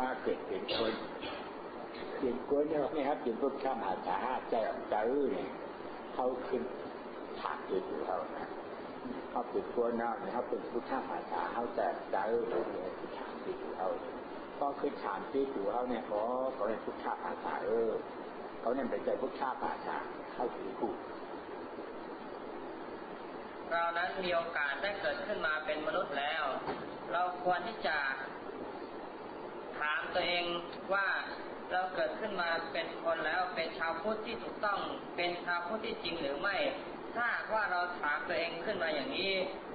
มาเกิดเป็นคนเป็นคนเนี่ยนี่ครับเป็นพุทธข้ามหาสาใจของเจ้เนี่ยเขาขึ้นถากจิตอยู่เขานะเขาเป็นตัวนอกเนี่ยเขาเป็นพุทธามหาสาเขาจะเจ้เนี่ยคือถามจิตอยู่เขาก็คือถามจิตอยู่เขาเนี่ยเขาเขาเป็นพุทธามหาสาเออเขาเนี่ยเป็นใจพุทธามหาสาเขาถือคู่เรานั้นมีโอกาสได้เกิดขึ้นมาเป็นมนุษย์แล้ว เราควรที่จะ ถามตัวเองว่าเราเกิดขึ้นมาเป็นคนแล้วเป็นชาวพุทธที่ถูกต้องเป็นชาวพุทธที่จริงหรือไม่ ถ้าว่าเราถามตัวเองขึ้นมาอย่างนี้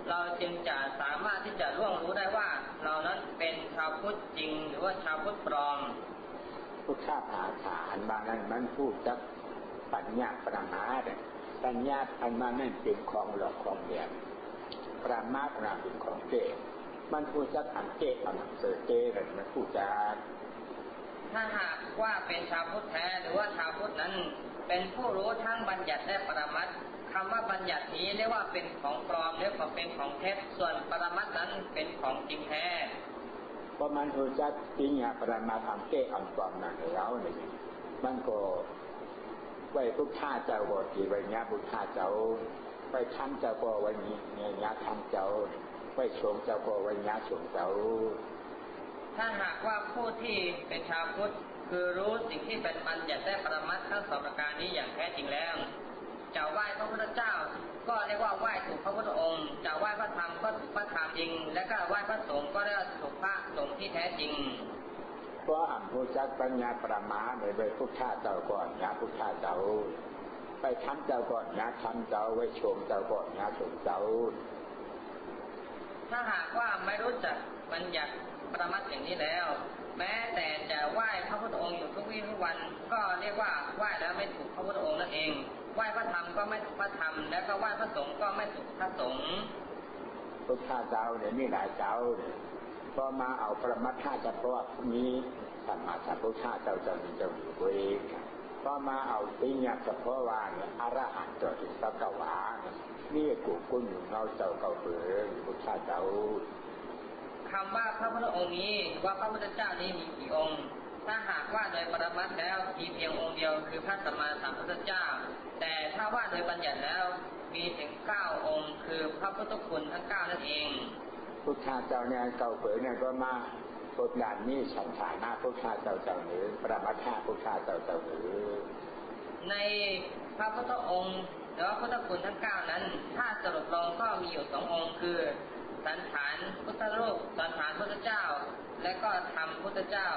เราจึงจะสามารถที่จะร่วงรู้ได้ว่า เรานั้นเป็นชาวพุทธจริง หรือว่าชาวพุทธปลอมพุทธาภาษาอันบางนั้นมันพูดจักปัญญาประมาทปัญญาอันมานั่นเป็นของหลอกของเดียนประมาทนาเป็นของเก มันพูดจักอันเกอันเสเกอะไรมันพูดจักถ้าหากว่าเป็นชาวพุทธแท้หรือว่าชาวพุทธนั้น เป็นผู้รู้ทั้งบัญญัติและปรมัตคำว่าบัญญัตินี้เรียกว่าเป็นของปลอมเรียกว่าเป็นของเท็จส่วนปรมัตนั้นเป็นของจริงแท้เพราะมันรู้จักจริงอะปรมาทำเก้อันปลอมนั่นแล้วนี่มันก็ไว้พุทธาเจ้าบทีไว้เนี้ยพุทธาเจ้าไปท่านเจ้าก็ไว้นี้เนี่ยเนี้ยท่านเจ้า ไว้ชมเจ้าก็ไว้เนี้ยชมเจ้าถ้าหากว่าผู้ที่เป็นชาวพุทธคือรู้สิ่งที่เป็นบัญญัติและปรมัตทั้งสองประการนี้อย่างแท้จริงแล้วจะไหว้พระพุทธเจ้า ก็เรียกว่าไหว้ถูกพระพุทธองค์จะไหว้พระธรรมก็ถูกพระธรรมจริง และก็ไหว้พระสงฆ์ก็เรียกว่าถูกพระสงฆ์ที่แท้จริงเพราะอ่านผู้จักปัญญาประมาในใบพุทธาเจ้าก่อนยาพุทธาเจ้าไปทำเจ้าก่อนยาทำเจ้าไว้ชมเจ้าก่อนยาชมเจ้า ถ้าหากว่าไม่รู้จักบัญญัติประมัดอย่างนี้แล้ว แม้แต่จะไหว้พระพุทธองค์อยู่ทุกวี่ทุกวัน ก็เรียกว่าไหว้แล้วไม่ถูกพระพุทธองค์นั่นเองไหว้พระธรรมก็ไม่ถูกพระธรรมแล้วก็ไหว้พระสงฆ์ก็ไม่ถูกพระสงฆ์พุทธเจ้าเนี่ยมีหลายเจ้าเนี่ยพอมาเอาประมัดท่าเฉพาะมีสัมมาสัมพุทธเจ้าจะมีเจ้าอยู่เองพอมาเอาติญญาเฉพาะว่าเนี่ยอรหันต์ตัวถึงสักวานี่ กูกุญอยู่เงาเจ้าเก่าเบื่อพุทธเจ้าคำว่าพระพุทธองค์นี้ว่าพระพุทธเจ้านี้มีกี่องค์ ถ้าหากว่าโดยปรมัตแล้วมีเพียงองค์เดียวคือพระสัมมาสัมพุทธเจ้า แต่ถ้าว่าโดยบัญญัติแล้วมีถึงเก้าองค์ คือพระพุทธคุณทั้งเก้านั่นเอง พุทธเจ้าเนี่ยเก่าเผยเนี่ยก็มาพุทธานนี้สังขารหน้าพุทธเจ้าเจ้าหรือปรมัตถาพุทธเจ้าเจ้าหรือในพระพุทธองค์ หรือว่าพุทธคุณทั้งเก้านั้น ถ้าสรุปลงก็มีอยู่สององค์คือ สันฐานพุทธรูปสันฐานพุทธเจ้า และก็ธรรมพุทธเจ้า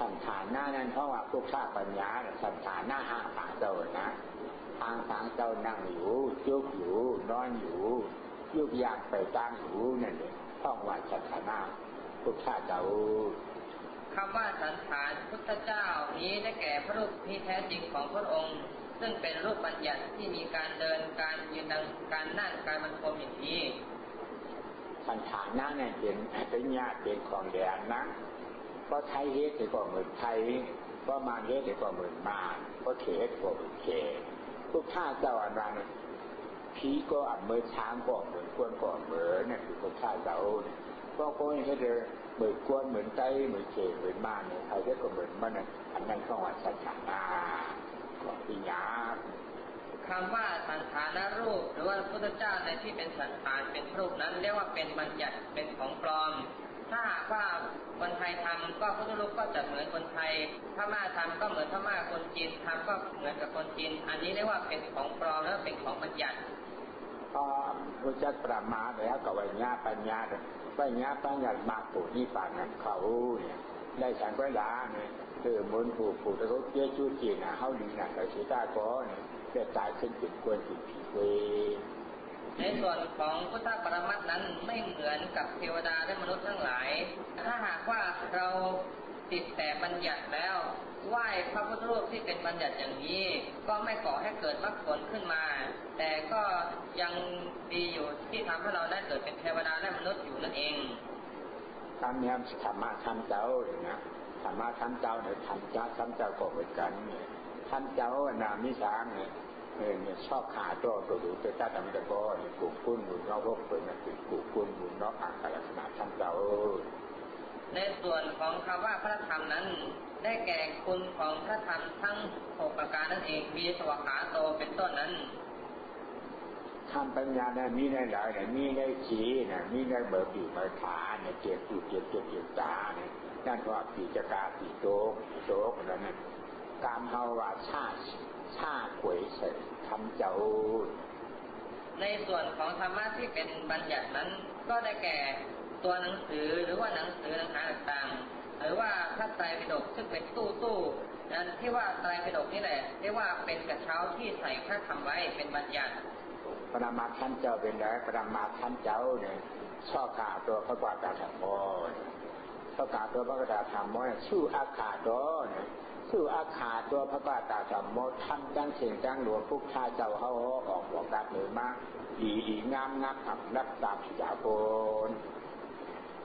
สันฐานหน้านั้นเพราะว่าพวกชาปัญญาสันฐานหน้าห้าผางเจ้านะทางทางเจ้านั่งอยู่จุกอยู่นอนอยู่ยุกยากไปตั้งอยู่นั่นเองต้องว่าสันฐานหน้าพวกชาเจ้าคำว่าสันฐานพุทธเจ้านี้ได้แก่พระรูปที่แท้จริงของพระองค์ ซึ่งเป็นรูปบัญญัติที่มีการเดินการยืนดังการนั่งการบรรทมอย่างนี้สันฐานนั่นเนี่ยเป็นเป็นญาติเป็นของแดนนะเพราะไทยเฮ็ดก็เหมือนไทยเพราะมาเฮ็ดก็เหมือนมาเพราะเขตก็เหมือนเขตทุกท่าเจ้าอันนั้นผีก็อับเมือช้างก็เหมือนกวนก็เหมือนเนี่ยคือทุกท่าเจ้าเพราะคนให้เดินเหมือนกวนเหมือนไตเหมือนเขตเหมือนมาเนี่ยไทยก็เหมือนมันอันนั้นก็ว่าสันฐานนา ของปิญญาคำว่าสันฐานรูป หรือว่าพุทธเจ้าในที่เป็นสันฐานเป็นรูปนั้นเรียกว่าเป็นบัญญัติเป็นของปลอม ถ้าหากว่าคนไทยทำก็พุทธรูปก็จะเหมือนคนไทยพม่าทำก็เหมือนพม่าคนจีนทำก็เหมือนกับคนจีน อันนี้เรียกว่าเป็นของปลอมแล้วเป็นของบัญญัติพอรู้จักประมาทแล้วกับวิญญาปัญญาปัญญาปัญญามาปูนี่ปานนั้นเขาเนี่ยได้ฉันก็ด่าเนี่ย คือมุนผูกผูกตะกุเยจูจีน่ะเขาดีน่ะแต่ชีตาก็เนี่ยจะตายขึ้นเป็นควรผิดผิดเวในส่วนของพุทธปรมัตนั้นไม่เหมือนกับเทวดาและมนุษย์ทั้งหลาย ถ้าหากว่าเราติดแต่บัญญัติแล้วไหว้พระพุทธรูปที่เป็นบัญญัติอย่างนี้ ก็ไม่ก่อให้เกิดมรรคผลขึ้นมา แต่ก็ยังดีอยู่ที่ทำให้เราได้เกิดเป็นเทวดาและมนุษย์อยู่นั่นเองทำเนี่ยธรรมะทำเจ้าเลยนะ ธรรมะทำเจ้าเนี่ยทำเจ้าทำเจ้าก็เหมือนกันเนี่ยท่านเจ้านามิสางเนี่ยเนี่ยชอบขาตัวตัวดูจะจ้าทำตะกอนกูุ้นบุญนอกพวกเป็นติกูุ้นบุญนอกอ่างลักษณะท่านเจ้าในส่วนของคำว่าพระธรรมนั้น ได้แก่คุณของพระธรรมทั้งหกประการนั่นเองมีสวขาโตเป็นต้นนั้นทำปัญญาเนี่ยมีในหลายเนี่ยมีในขีเนี่ยมีในเบอร์ปีเบอร์ขาเนี่ยเจ็บอยู่เจ็บเจ็บเจ็บตาเนี่ย นั่นว่าปีจกาปีโตโตกแล้วนั่นการเฮาว่าชาชาขวยเสร็จทำเจ้า ในส่วนของธรรมะที่เป็นบัญญัตินั้น ก็ได้แก่ตัวหนังสือหรือว่าหนังสือหนังหาต่างๆหรือว่าพระไตรปิฎกซึ่งเป็นตู้ตู้นั้นที่ว่าไตรปิฎกนี่แหละเรียกว่าเป็นกระเช้าที่ใส่พระธรรมไว้เป็นบัญญัติปรมาท่านเจ้าเป็นไรปรมาท่านเจ้าเนี่ยชอบขาตัวพระกวาดาธรรมโม พระกาตัวพระกาดาธรรมโมชื่ออาขาตัวเนี่ยชื่ออาขาตัวพระกาดาธรรมโมท่านจังเสียงจังหลวงพุกชาเจ้าเขาออกบอกดับเลยมากดีดีงามงามอับรับตามจาโกน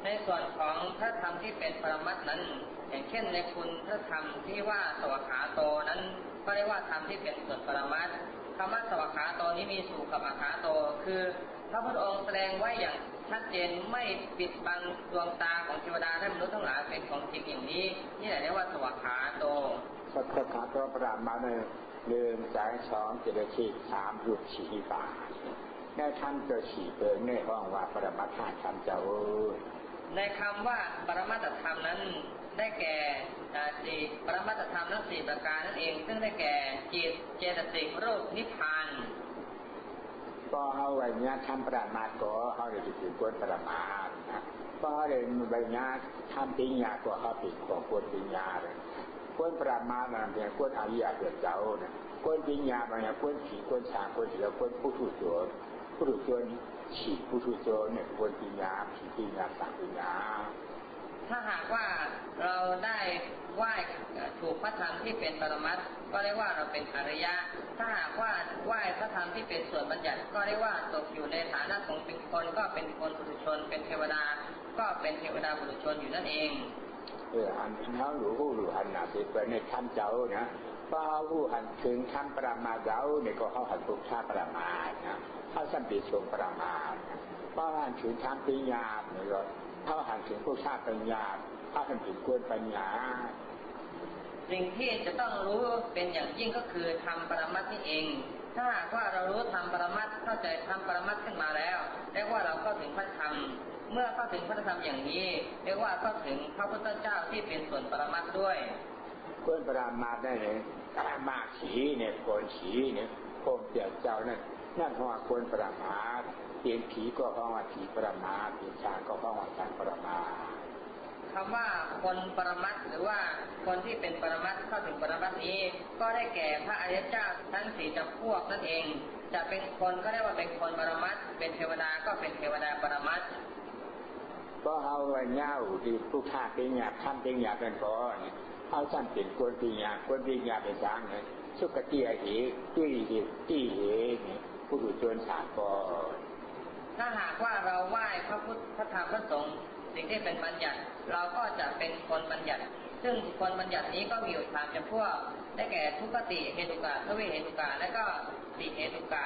ในส่วนของพระธรรมที่เป็นปรมัตนั้น อย่างเช่นในคุณพระธรรมที่ว่าสวขาโตนั้นก็เรียกว่าธรรมที่เป็นส่วนปรมัตคำว่าสวขาโตนี้มีสู่กับอาขาโตคือ พระพุทธองค์แสดงไว้อย่างชัดเจนไม่ปิดบังดวงตาของเทวดาและมนุษย์ทั้งหลายเป็นของจริงอย่างนี้นี่แหละเรียกว่าสวขาโตสวขาโตปรามาเนหนึ่งสายสองเจริญชีสามรูปฉีป่าในท่านจะฉีเปิงในห้องว่าปรมาธาตุเจ้าในคำว่าปรมัตธรรมนั้นได้แก่สี่ปรมัตธรรมทั้งสี่ประการนั่นเอง ซึ่งได้แก่จิตเจตสิกรูปนิพพาน ก็เขาไว้เนี้ทำประมาทก็เขาเลยถือควรประมาทนะก็เขาเลยใบเนี้ทำปิญญาก็เขาปิดของควรปิญญาเลยควรประมาทมันเป็นควรอริยะเกิดเจ้าเนี่ยควรปิญญามันเนี่ยควรผีควรฉางควรเสือควรผู้ถูกตัวผู้ถูกตัวฉีผู้ถูกตัวเนี่ยควรปิญญาผีปิญญาสังปิญญา ถ้าหากว่าเราได้ไหว้ถูกพระธรรมที่เป็นปรมัตก็เรียกว่าเราเป็นอริยะ ถ้าหากว่าไหว้พระธรรมที่เป็นส่วนบัญญัติ ก็เรียกว่าตกอยู่ในฐานะของเป็นคนก็เป็นคนบุรุชน เป็นเทวดา ก็เป็นเทวดาบุรุชนอยู่นั่นเองเอออันเท้าหลูผู้หลูหันหนาเป็นในท่านเจ้านะป้าผู้หันถึงท่านปรามาเจ้าเนี่ยก็เขาหันทุกชาปรามานะเขาสัมปิชงปรามาป้าหันถึงท่านปิญญาเนี่ย ก็ถ้าหันถึงผู้ชาติปัญญาถ้าหันถึงกวนปัญญา สิ่งที่จะต้องรู้เป็นอย่างยิ่งก็คือทำปรมัตนี่เอง ถ้าหากว่าเรารู้ทำปรมัตเข้าใจทำปรมัตขึ้นมาแล้วเรียกว่าเราเข้าถึงพระธรรมเมื่อเข้าถึงพระธรรมอย่างนี้เรียกว่าเข้าถึงพระพุทธเจ้าที่เป็นส่วนปรมัตด้วยกวนปรมัตได้เลยมากขีเนี่ยโกนขีเนี่ยโคมเตียเจ้านั่นนั่นหัวควรปรมาท เปลี่ยนผีก็เพราะว่าผีปรมาเปลี่ยนชางก็เพราะว่าชางปรมาคำว่าคนปรมัตหรือว่าคนที่เป็นปรมัตเข้าถึงปรมัตนี้ ก็ได้แก่พระอริยเจ้าทั้งสี่จำพวกนั่นเอง จะเป็นคนก็ได้ว่าเป็นคนปรมัตเป็นเทวดาก็เป็นเทวดาปรมัตก็เอาไว้เงาที่ผู้ฆ่าเป็นหยาบทำเป็นหยาบเป็นก้อนเอาสั้นเป็นคนเป็นหยาบคนเป็นหยาบเป็นสางเลยสุกติอาหิตุ้ยหิตี้เหเนี่ยผู้ดูจนสามก่อน ถ้าหากว่าเราไหว้พระพุทธพระธรรมพระสงฆ์สิ่งที่เป็นบัญญัติ เราก็จะเป็นคนบัญญัติ ซึ่งคนบัญญัตินี้ก็มีอยู่สามจำพวก ได้แก่ทุกติเหตุกะทวิเหตุกะและก็ติเหตุกะ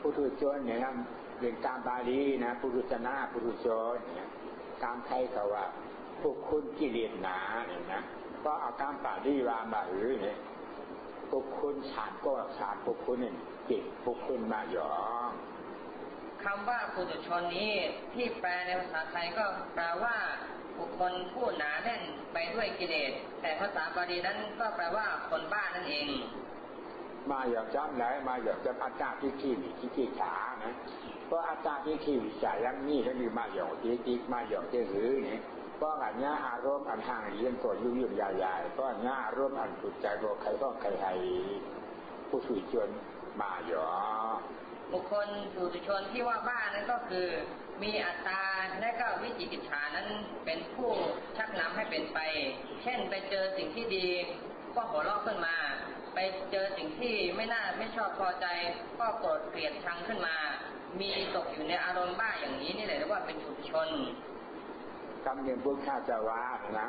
ผู้ถูกชนเนี่ยนะเรื่องการบาลีนะผู้ถูกชนะผู้ถูกชนเนี่ยการไทยเขาว่าพวกคุณกิเลสหนาเนี่ยนะก็เอาการบาลีวามาหรือเนี่ยพวกคุณฉานก็ฉานพวกคุณเนี่ยจิตพวกคุณมาหยอง คำว่าปุถุชนนี้ที่แปลในภาษาไทยก็แปลว่าบุคคลผู้หนาแน่นไปด้วยกิเลส แต่ภาษาบาลีนั้นก็แปลว่าคนบ้านั่นเอง มาอยากจำไหนมาอยากจะอาจารย์ที่ขี้ที่ขี้ขานะเพราะอาจารย์ที่ขี้วิจัยยังนี่ก็คือมาหยอกที่ที่มาหยอกที่หือเนี่ยเพราะอันนี้อารมณ์อันทางเรียนตัวยุ่งยุ่งใหญ่ๆเพราะอันนี้อารมณ์อันสุดใจโรใครก็ใครให้ผู้สุจนมาหยอก บุคคลปุถุชนที่ว่าบ้านั้นก็คือ มีอัตตาและก็วิจิกิจฉานั้นเป็นผู้ชักนำให้เป็นไป เช่นไปเจอสิ่งที่ดี ก็หัวเราะขึ้นมา ไปเจอสิ่งที่ไม่น่าไม่ชอบพอใจ ก็โกรธเกลียดชังขึ้นมา มีตกอยู่ในอารมณ์บ้าอย่างนี้นี่เลยเรียกว่าเป็นปุถุชนคำเนียงพุทธาจาวานะ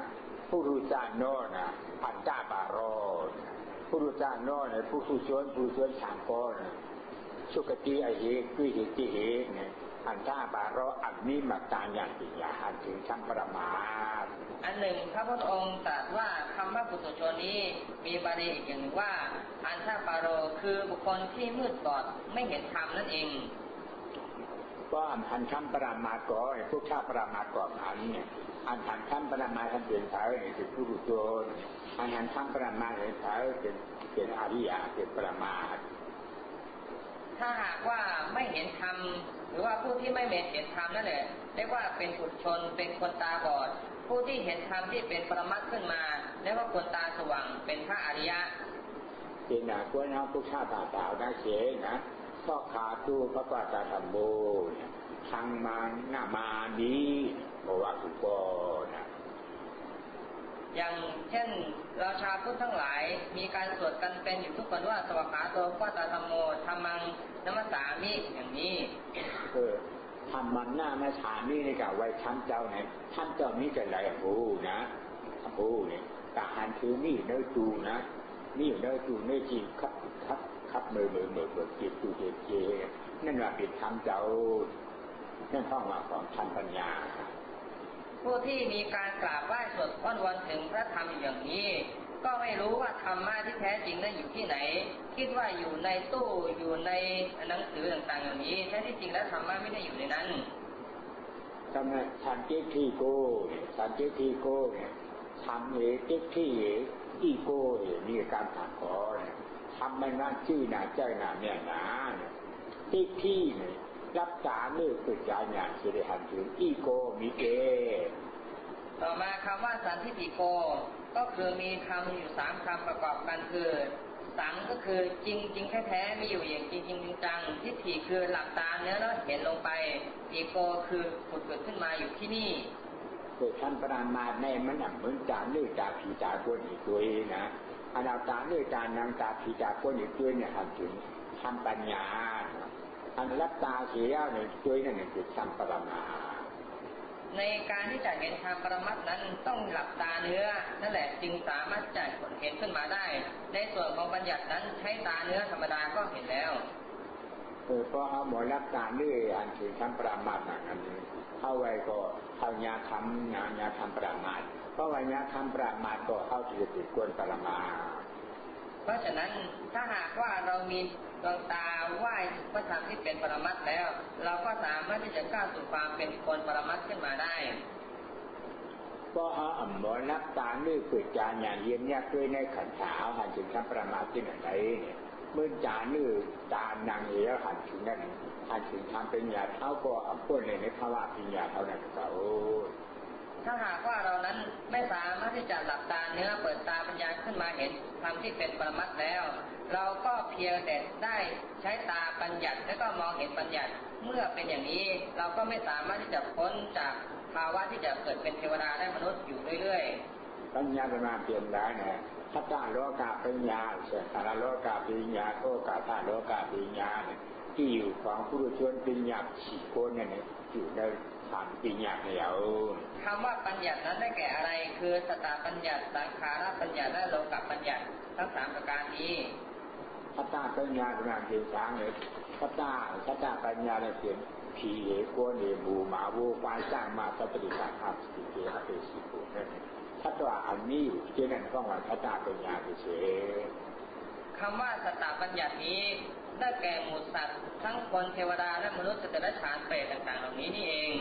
ผู้รู้จานโน่นะอันจ้าบารอผู้รู้จานโน่นะผู้ผู้ชนผู้ชนฉางก้อน สุกติไอเหตุคือเหตุที่เหตุเนี่ยอันท่าบาเราอันนี้มาตาอย่างติยาอันถึงชั้นประมาทอันหนึ่งพระพุทธองค์ตรัสว่าคำว่าปุถุชนนี้มีบาลีอีกอย่างหนึ่งว่า อันท่าปาโรคือบุคคลที่มืดบอดไม่เห็นธรรมนั่นเองก็อันทันชั้นประมาทก่อไอ้พวกข้าประมาทก่อนอันเนี่ยอันทันชั้นประมาทท่านเป็นสายเป็นผู้ดุจนอันทันชั้นประมาทเป็นสายเป็นเป็นอริยะเป็นประมาท ถ้าหากว่าไม่เห็นธรรมหรือว่าผู้ที่ไม่เห็นธรรมนั่นแหละเรียกว่าเป็นปุถุชนเป็นคนตาบอด ผู้ที่เห็นธรรมที่เป็นปรมัตขึ้นมาเรียกว่าคนตาสว่างเป็นพระอริยะเป็นหนักว่าน้ำผู้ชาตาสาวนะเฉนะก็ขาดูพระปาตาธรรมโมเนี่ยทางมาหน้ามาดีเพราะว่าคุณก็นะ อย่างเช่นเราชาพุทธทั้งหลายมีการสวดกันเป็นอยู่ทุกคนว่าสวขาโตพระตาธรรมโมธรรมังนัมสสามิอย่างนี้เออทำมันหน้ามาถามนี่ในกับไว้ท่านเจ้าเนี่ยท่านเจ้านี่จะไรโอ้นะโอ้เนี่ยตาหันคือนี่เนื้อจูนะนี่เนื้อจูเนื้อจีครับครับครับมือมือมือมือจีจูเจเจนั่นว่าเป็นธรรมเจ้านั่นห้องว่าของท่านปัญญา ผู้ที่มีการกราบไหว้สวดอ้อนวอนถึงพระธรรมอย่างนี้ ก็ไม่รู้ว่าธรรมะที่แท้จริงนั้นอยู่ที่ไหน คิดว่าอยู่ในตู้อยู่ในหนังสือต่างๆอย่างนี้แท้ที่จริงแล้วธรรมะไม่ได้อยู่ในนั้นทำไมทันเจ๊ที่โก้เนี่ยทันเจ๊ที่โก้เนี่ยทำเอเจ๊ที่อีโก้เนี่ยมีการถักคอเนี่ยทำไม่น่าชื่อหนาเจ้าหนาเนี่ยหนาเนี่ยเจ๊ที่เนี่ย รับจาเลือกเกิดจานอย่างสิริหันถึงอีโก้มีเก ต่อมาคำว่าสันทิฏฐิโก ก็คือมีคำอยู่สามคำประกอบกันคือ สังก็คือจริงจริงแท้ๆมีอยู่อย่างจริงจริงจังๆทิฏฐิคือหลับตาเนื้อแล้วเห็นลงไปอีโกคือผุดเกิดขึ้นมาอยู่ที่นี่เกิดท่านประมาทในมันหนังเหมือนจานเลือกจาผีจาคนอีกตัวเองนะอนาตาเลือกจานนางตาผีจาคนอีกตัวเนี่ยทำถึงทำปัญญา อันรับตาเสียเนี่ยตัวนั่นเนี่ยคือทำประมาทในการที่จะเห็นธรรมปรมัตถ์นั้นต้องหลับตาเนื้อ นั่นแหละจึงสามารถจะเห็นขึ้นมาได้ ในส่วนของบัญญัตินั้นใช้ตาเนื้อธรรมดาก็เห็นแล้วเออเพราะเขาหมอรับการด้วยอันคือทำประมาทอย่างนั้นเข้าไว้ก็เข้ายาทำงานยาทำประมาทเพราะว่ายาทำประมาทก็เข้าที่จะติดกวนประมาท เพราะฉะนั้นถ้าหากว่าเรามีดวงตาไหว้พระธรรมที่เป็นปรมัตถ์แล้ว เราก็สามารถที่จะก้าวสู่ความเป็นคนปรมัตถ์ขึ้นมาได้ก็เอาอ่ำหมอรับตาด้วยเกิดจานอย่างเยี่ยมยากด้วยในขันธาหันถึงทำประมา ถ้าหากว่าเรานั้นไม่สามารถที่จะหลับตาเนื้อเปิดตาปัญญาขึ้นมาเห็นธรรมที่เป็นปรมัตถ์แล้ว เราก็เพียงแต่ได้ใช้ตาปัญญัติแล้วก็มองเห็นปัญญัติเมื่อเป็นอย่างนี้ เราก็ไม่สามารถที่จะพ้นจากภาวะที่จะเกิดเป็นเทวดาและมนุษย์อยู่เรื่อยปัญญาเป็นมาเปลี่ยนได้นะถ้าตาโลกาปัญญาเสตาโลกาปัญญาโลกาตาโลกาปัญญาเนี่ยที่อยู่ของผู้รู้ชวนปัญญาสี่คนเนี่ยอยู่ใน ฐานปัญญาเดียวๆคำว่าปัญญัตินั้นได้แก่อะไร คือสตาปัญญัติสังขารปัญญัติและโลกปัญญัติทั้งสามประการนี้ถ้าตาปัญญาเป็นมาเปลี่ยนช้างเลยถ้าตาถ้าตาปัญญาเนี่ยเปลี่ยนผีเหกวนเหบูหมาวูควายสร้างมาสัพพะการทำสิเกหะเปสิโกนั่นถ้าตัวอันนี้อยู่ที่นั่นก็ว่าถ้าตาปัญญาเฉยคำว่าสตาปัญญัตินี้ ได้แก่หมู่สัตว์ ทั้งคนเทวดาและมนุษย์สตว์และฉานเปรตต่างๆ เหล่านี้นี่เอง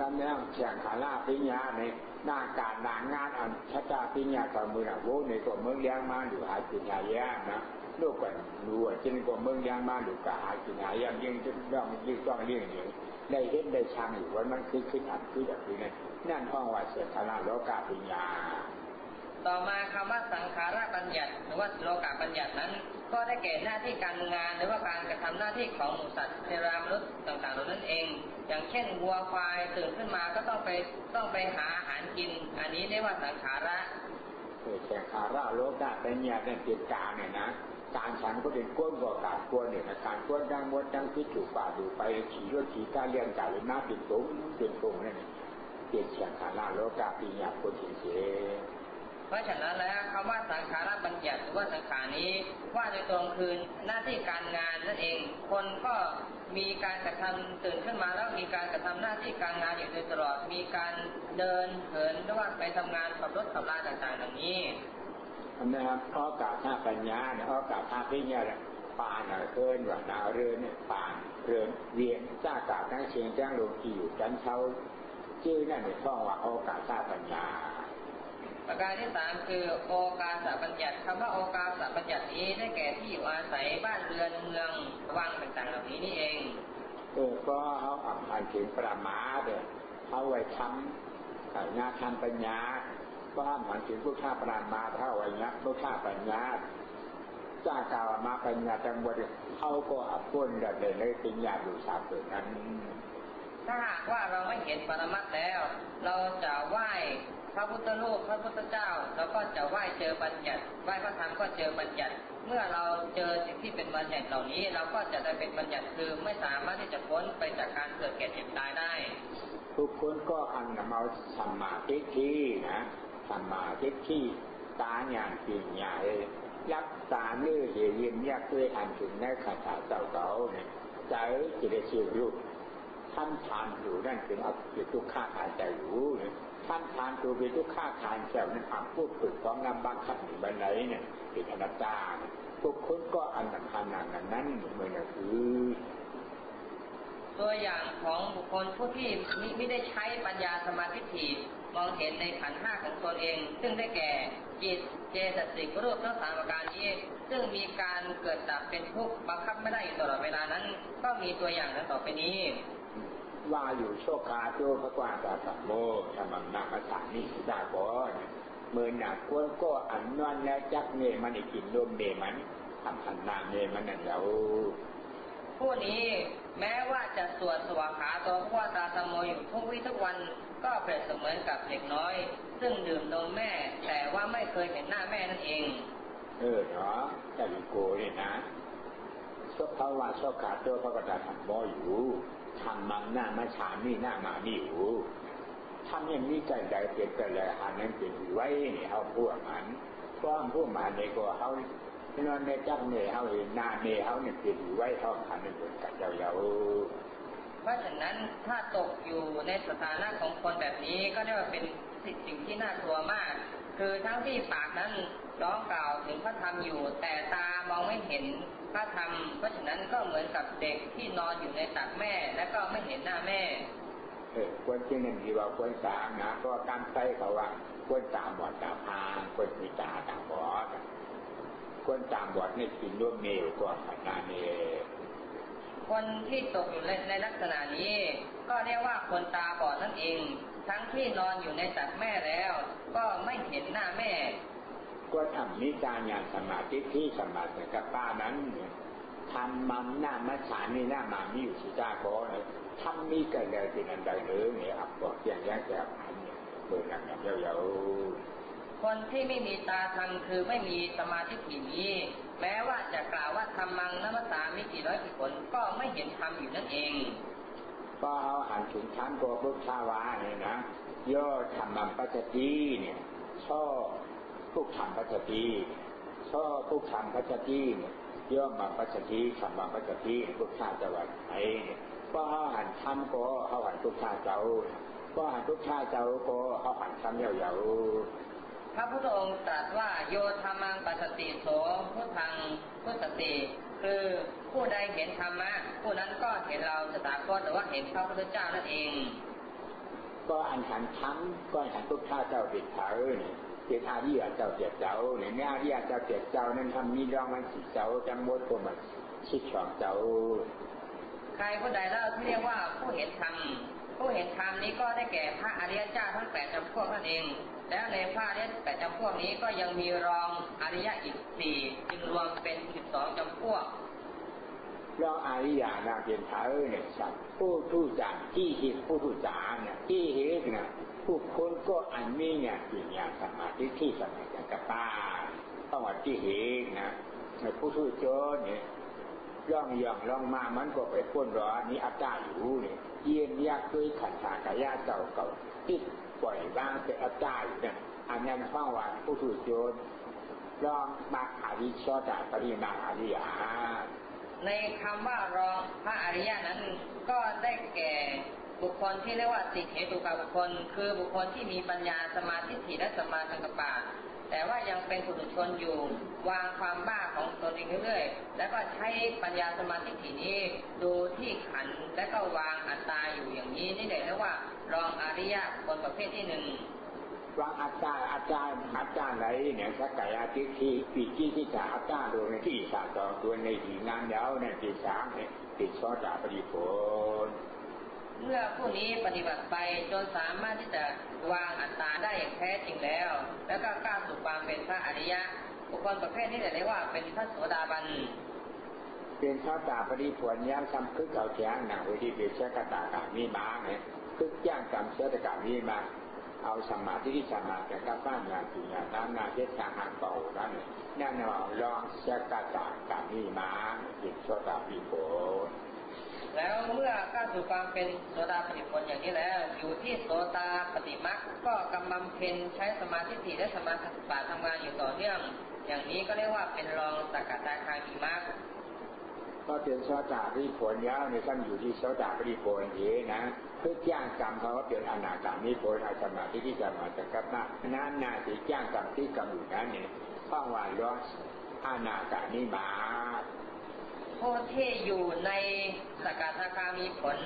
กำลังเสียงขาลาปิญญาในหน้าการนางงานอันชะตาปิญญาต่อมือโวในก็เมืองเลี้ยงมาหรือหายปิญญาแย่นะลูกกันรู้ว่าจินก็เมืองเลี้ยงมาหรือก็หายปิญญาแย่ยังจะต้องยิ่งต้องเลี้ยงอย่างได้เห็นได้ชังอยู่ว่ามันคือคืออันคือแบบนี้นั่นห้องว่าเสียงขาลาโลกาปิญญา ต่อมาคำว่าสังขารบัญญัติ หรือว่าโลกาบัญญัตินั้น ก็ได้แก่หน้าที่การงาน หรือว่าการกระทำหน้าที่ของหมูสัตว์เทวดามนุษย์ต่างๆเหล่านั้นเอง อย่างเช่นวัวควายตื่นขึ้นมาก็ต้องไปต้องไปหาอาหารกิน อันนี้เรียกว่าสังขาระแต่ขาราโลกาเป็นเนี่ยเป็นเปลี่ยนการเนี่ยนะการฉันก็เป็นก้นกว่าการก้นเนี่ยนะการก้นดังมดดังพิจูป่าดูไปขี่รถขี่กาเลี้ยงจ่ายเลยหน้าเป็นตุ้มเป็นตุ้มนั่นเปลี่ยนสียงขาราโลกาปีญาคนเฉย เพราะฉะนั้นแล้วคำว่าสังขารบัญญัติหรือว่าสังขารนี้ ว่าโดยตรงคือหน้าที่การงานนั่นเอง คนก็มีการกระทำตื่นขึ้นมาแล้วมีการกระทำหน้าที่การงานอยู่โดยตลอด มีการเดินเหินหรือว่าไปทำงานขับรถขับลาต่างๆ อย่างนี้นะครับข้อกาท่าปัญญาเนี่ยข้อกาท่าพิญญาเนี่ยปานเคินว่านาเรือนเนี่ยปานเรือนเวียนจ้ากาทั้งเชียงจ้างลงที่อยู่จันเช้าชื่อนั่นเนี่ยท่องว่าโอกาสาปัญญา ประการที่สามคือโอกาสบัญญัติคำว่าโอกาสบัญญัตินี้ได้แก่ที่อยู่อาศัยบ้านเรือนเมืองวังต่างๆเหล่านี้นี่เองเออก็เขาอ่านถึงประมาเด้อเขาไว้ทำงานทำปัญญาก็ห้ามหันถึงผู้ข้าประมาเท่าไว้เนี้ยผู้ข้าปัญญาจ้ากาวมาปัญญาจังหวัดเขาก็อับปุ้นแบบเลยปัญญาดูชาเปิดนั้นถ้าหากว่าเราไม่เห็นปรมัตแล้ว เราจะไหว้ พระพุทธรูปพระพุทธเจ้าเราก็จะไหว้เจอบัญญัติไหว้พระธรรมก็เจอบัญญัติ เมื่อเราเจอสิ่งที่เป็นบัญญัติเหล่านี้ เราก็จะได้เป็นบัญญัติคือไม่สามารถที่จะพ้นไปจากการเกิดแก่เจ็บตายได้ ทุกคนก็อันนำเอาสัมมาทิฏฐินะสัมมาทิฏฐิตาญาณปิญญายักษาเนื้อเยียมยักด้วยอันถึงในคาถาเจ้าเก่าเนี่ยใจจิตเชื่อรูปท่านทานอยู่นั่นเป็นเอาเป็นทุกข้าทานใจอยู่ท่านทานตัวเป็นทุกข้าทานแก้วนั้นอ่านพูดฝึกของนำบางขันบันไดเนี่ยเป็นอนัตตาทุกคนก็อันนั้นขนาดนั้นเหมือนคือ ตัวอย่างของบุคคลผู้ที่ไม่ได้ใช้ปัญญาสมาธิถีมองเห็นในขันห้าของตนเอง ซึ่งได้แก่จิตเจตสิกรูปทั้งสามประการนี้ ซึ่งมีการเกิดดับเป็นทุกข์บังคับไม่ได้อยู่ตลอดเวลานั้น ก็มีตัวอย่างดังต่อไปนี้ ว่าอยู่โชคาโจพระกวาตาสัมโมธรรมนาคสานิสุดาบอนเมื่อหนักควรก็อันนอนแล้วจักเนมันกินนมเนมันทำพันนาเนมันนั่นแล้วผู้นี้แม้ว่าจะสวดสวาขาตัวพระวตาสมโมอยู่ทุกวิทุกวันก็เปรียบเสมือนกับเด็กน้อย ซึ่งดื่มนมแม่ แต่ว่าไม่เคยเห็นหน้าแม่นั่นเอง เออเนาะแต่ลูกโกนี่นะชอบเขาว่าชอบขาตัวพระกตาธรรมโมอยู่ ทำมังหน้ามาชานี่หน้ามานี่หูทำอย่างนี้กันใดเปลี่ยนไปเลยหานั้นเป็นไว้เนี่ยเขาพูดมันฟ้องพูดมาในก็เขานอนในจับเนเขาเห็นหน้าเนเขาเนี่ยเป็นไว้เขาหันเป็นคนกันยาวๆเพราะฉะนั้นถ้าตกอยู่ในสถานะของคนแบบนี้ก็เรียกว่าเป็นสิ่งที่น่ากลัวมาก คือทั้งที่ปากนั้นร้องกล่าวถึงพระธรรมอยู่ แต่ตามองไม่เห็น ระธรรม เพราะฉะนั้นก็เหมือนกับเด็กที่นอนอยู่ในตักแม่ และก็ไม่เห็นหน้าแม่เออควรที่หนึ่งดีว่าควรสามนะเพราะการใส่เขาว่าควรตามบอดตาพางควรมีตาตาบอดควรตามบอดในสิ่งร่วมเมวก่อนนาเนคนที่ตกอยู่ในลักษณะนี้ ก็เรียกว่าคนตาบอดนั่นเอง ทั้งที่นอนอยู่ในตักแม่แล้ว ก็ไม่เห็นหน้าแม่ ก็ทำนิจายานสมาธิที่สมาธิกับป้านั้นทำมันหน้ามัชานี่หน้ามามีอยู่สิจ้าก็เลยทำนี้กันเลยเป็นอันใดเลยเนี่ยอับบอกอย่างแยกแยกอันเนี่ยเปิดหนังอย่างยาวๆคนที่ไม่มีตาทำคือไม่มีสมาธิผีนี้แม้ว่าจะกล่าวว่าทำมังนัมตาไม่กี่ร้อยกี่คนก็ไม่เห็นทำอยู่นั่นเองก็เอาหันถึงชั้นตัวพุทธาวาเนี่ยนะย่อธรรมปัจจีเนี่ยชอบ ทุกธรรมปัจจีชอบทุกธรรมปัจจีเนี่ยย่อมมาปัจจีธรรมปัจจีทุกชาติจังหวัดไอ้เนี่ยก็เขาหันทำก็เขาหันทุกชาติเจ้าก็หันทุกชาติเจ้าก็เขาหันทำยาวๆพระพุทธองค์ตรัสว่าโยธรรมังปัสติโสพุทธังพุทธติ คือผู้ใดเห็นธรรมะ ผู้นั้นก็เห็นเราสถาคตหรือว่าเห็นพระพุทธเจ้านั่นเอง ก็อันหันทำก็หันทุกชาติเจ้าปิดเผย เป็นอาริยเจ้าเจ็ดเจ้าเนี่ยแม่อาริยเจ้าเจ็ดเจ้านั้นทำมีรองมันสิเจ้าจำหมดตัวมันชิดสองเจ้า ใครผู้ใดเล่าที่เรียกว่าผู้เห็นธรรมผู้เห็นธรรมนี้ก็ได้แก่พระอริยเจ้าทั้งแปดจำพวกนั่นเอง แล้วในพระอริยแปดจำพวกนี้ก็ยังมีรองอริยอีกสี่จึงรวมเป็นสิบสองจำพวกเราอริยานาเป็นเธอเนี่ยสัตว์ผู้ทูจาที่หิตผู้ทูจาเนี่ยที่เหตุเนี่ย ผู้คนก็อันนี้เนี่ยปัญญาสมาธิที่สมาธิกับป้าต้องว่าที่เหตุนะผู้ทูโจเนี่ยย่องย่องลองมามันก็ไปพ้นร้อนนี้อาจารย์อยู่เนี่ยเยี่ยนยากด้วยขันธากายาเจ้าเก่าติดปล่อยว่างเป็นอาจารย์เนี่ยอันนั้นฟังว่าผู้ถูกโจรรองมาอาริชอตาปริมาอาริยาในคำว่ารองพระอริยะนั้นก็ได้แก่ บุคคลที่เรียกว่าติเหตุกาบุคคล คือบุคคลที่มีปัญญาสมาธิถิและสมาสังกปะแต่ว่ายังเป็นผู้ชนอยู่ วางความบ้าของตนเองเรื่อยๆ แล้วก็ใช้ปัญญาสมาธิถินี้ดูที่ขันและก็วางอัตตาอยู่อย่างนี้นี่เลยเรียกว่ารองอริยะคนประเภทที่หนึ่งวางอาจารย์อาจารย์อาจารย์ไหนเนี่ยสักไก่อาทิตย์ที่ปีที่ที่จะอาจารย์ดูในที่สามต่อตัวในที่งานยาวเนี่ยปีสามเนี่ยปีชอจาปฏิผล เมื่อผู้นี้ปฏิบัติไปจนสามารถที่จะวางอัตตาได้อย่างแท้จริงแล้ว แล้วก็ก้าวสู่ความเป็นพระอริยะบุคคลประเภทนี้เรียกว่าเป็นพระโสดาบันเป็นชาตาปฏิผลย้ำซ้ำคึกเอาแข็งหนักวิธีเบียดเชื้อกตากามีมาเนี่ยคึกย่างกรรมเชื้อกามีมาเอาสมาธิที่สมาธิกับบ้านงานสิ่งานน้ำนาเทศทางหางเก่านั่นนั่นเราลองเชื้อกตากามีมาเป็นชาตาปิโผ แล้วเมื่อก้าวสู่ความเป็นโสดาปฏิผลอย่างนี้แล้ว อยู่ที่โสตาปฏิมักก็กำลังเพนใช้สมาธิถิและสมาธิปัฏทำงานอยู่ต่อเนื่อง อย่างนี้ก็เรียกว่าเป็นรองสกัดตาคามีมักก็เป็นโสดาปฏิผลแล้วในท่านอยู่ที่โสดาปฏิผลเองนะเพื่อจ้างกรรมเขาว่าเป็นอนาคามีผลอาสมาธิที่จะมาจะกลับมานั้นนาที่จ้างกรรมที่กำอยู่นั้นเนี่ยข้องวานรอสอนาคามีมา ผู้ที่อยู่ในสกัทาคามีผล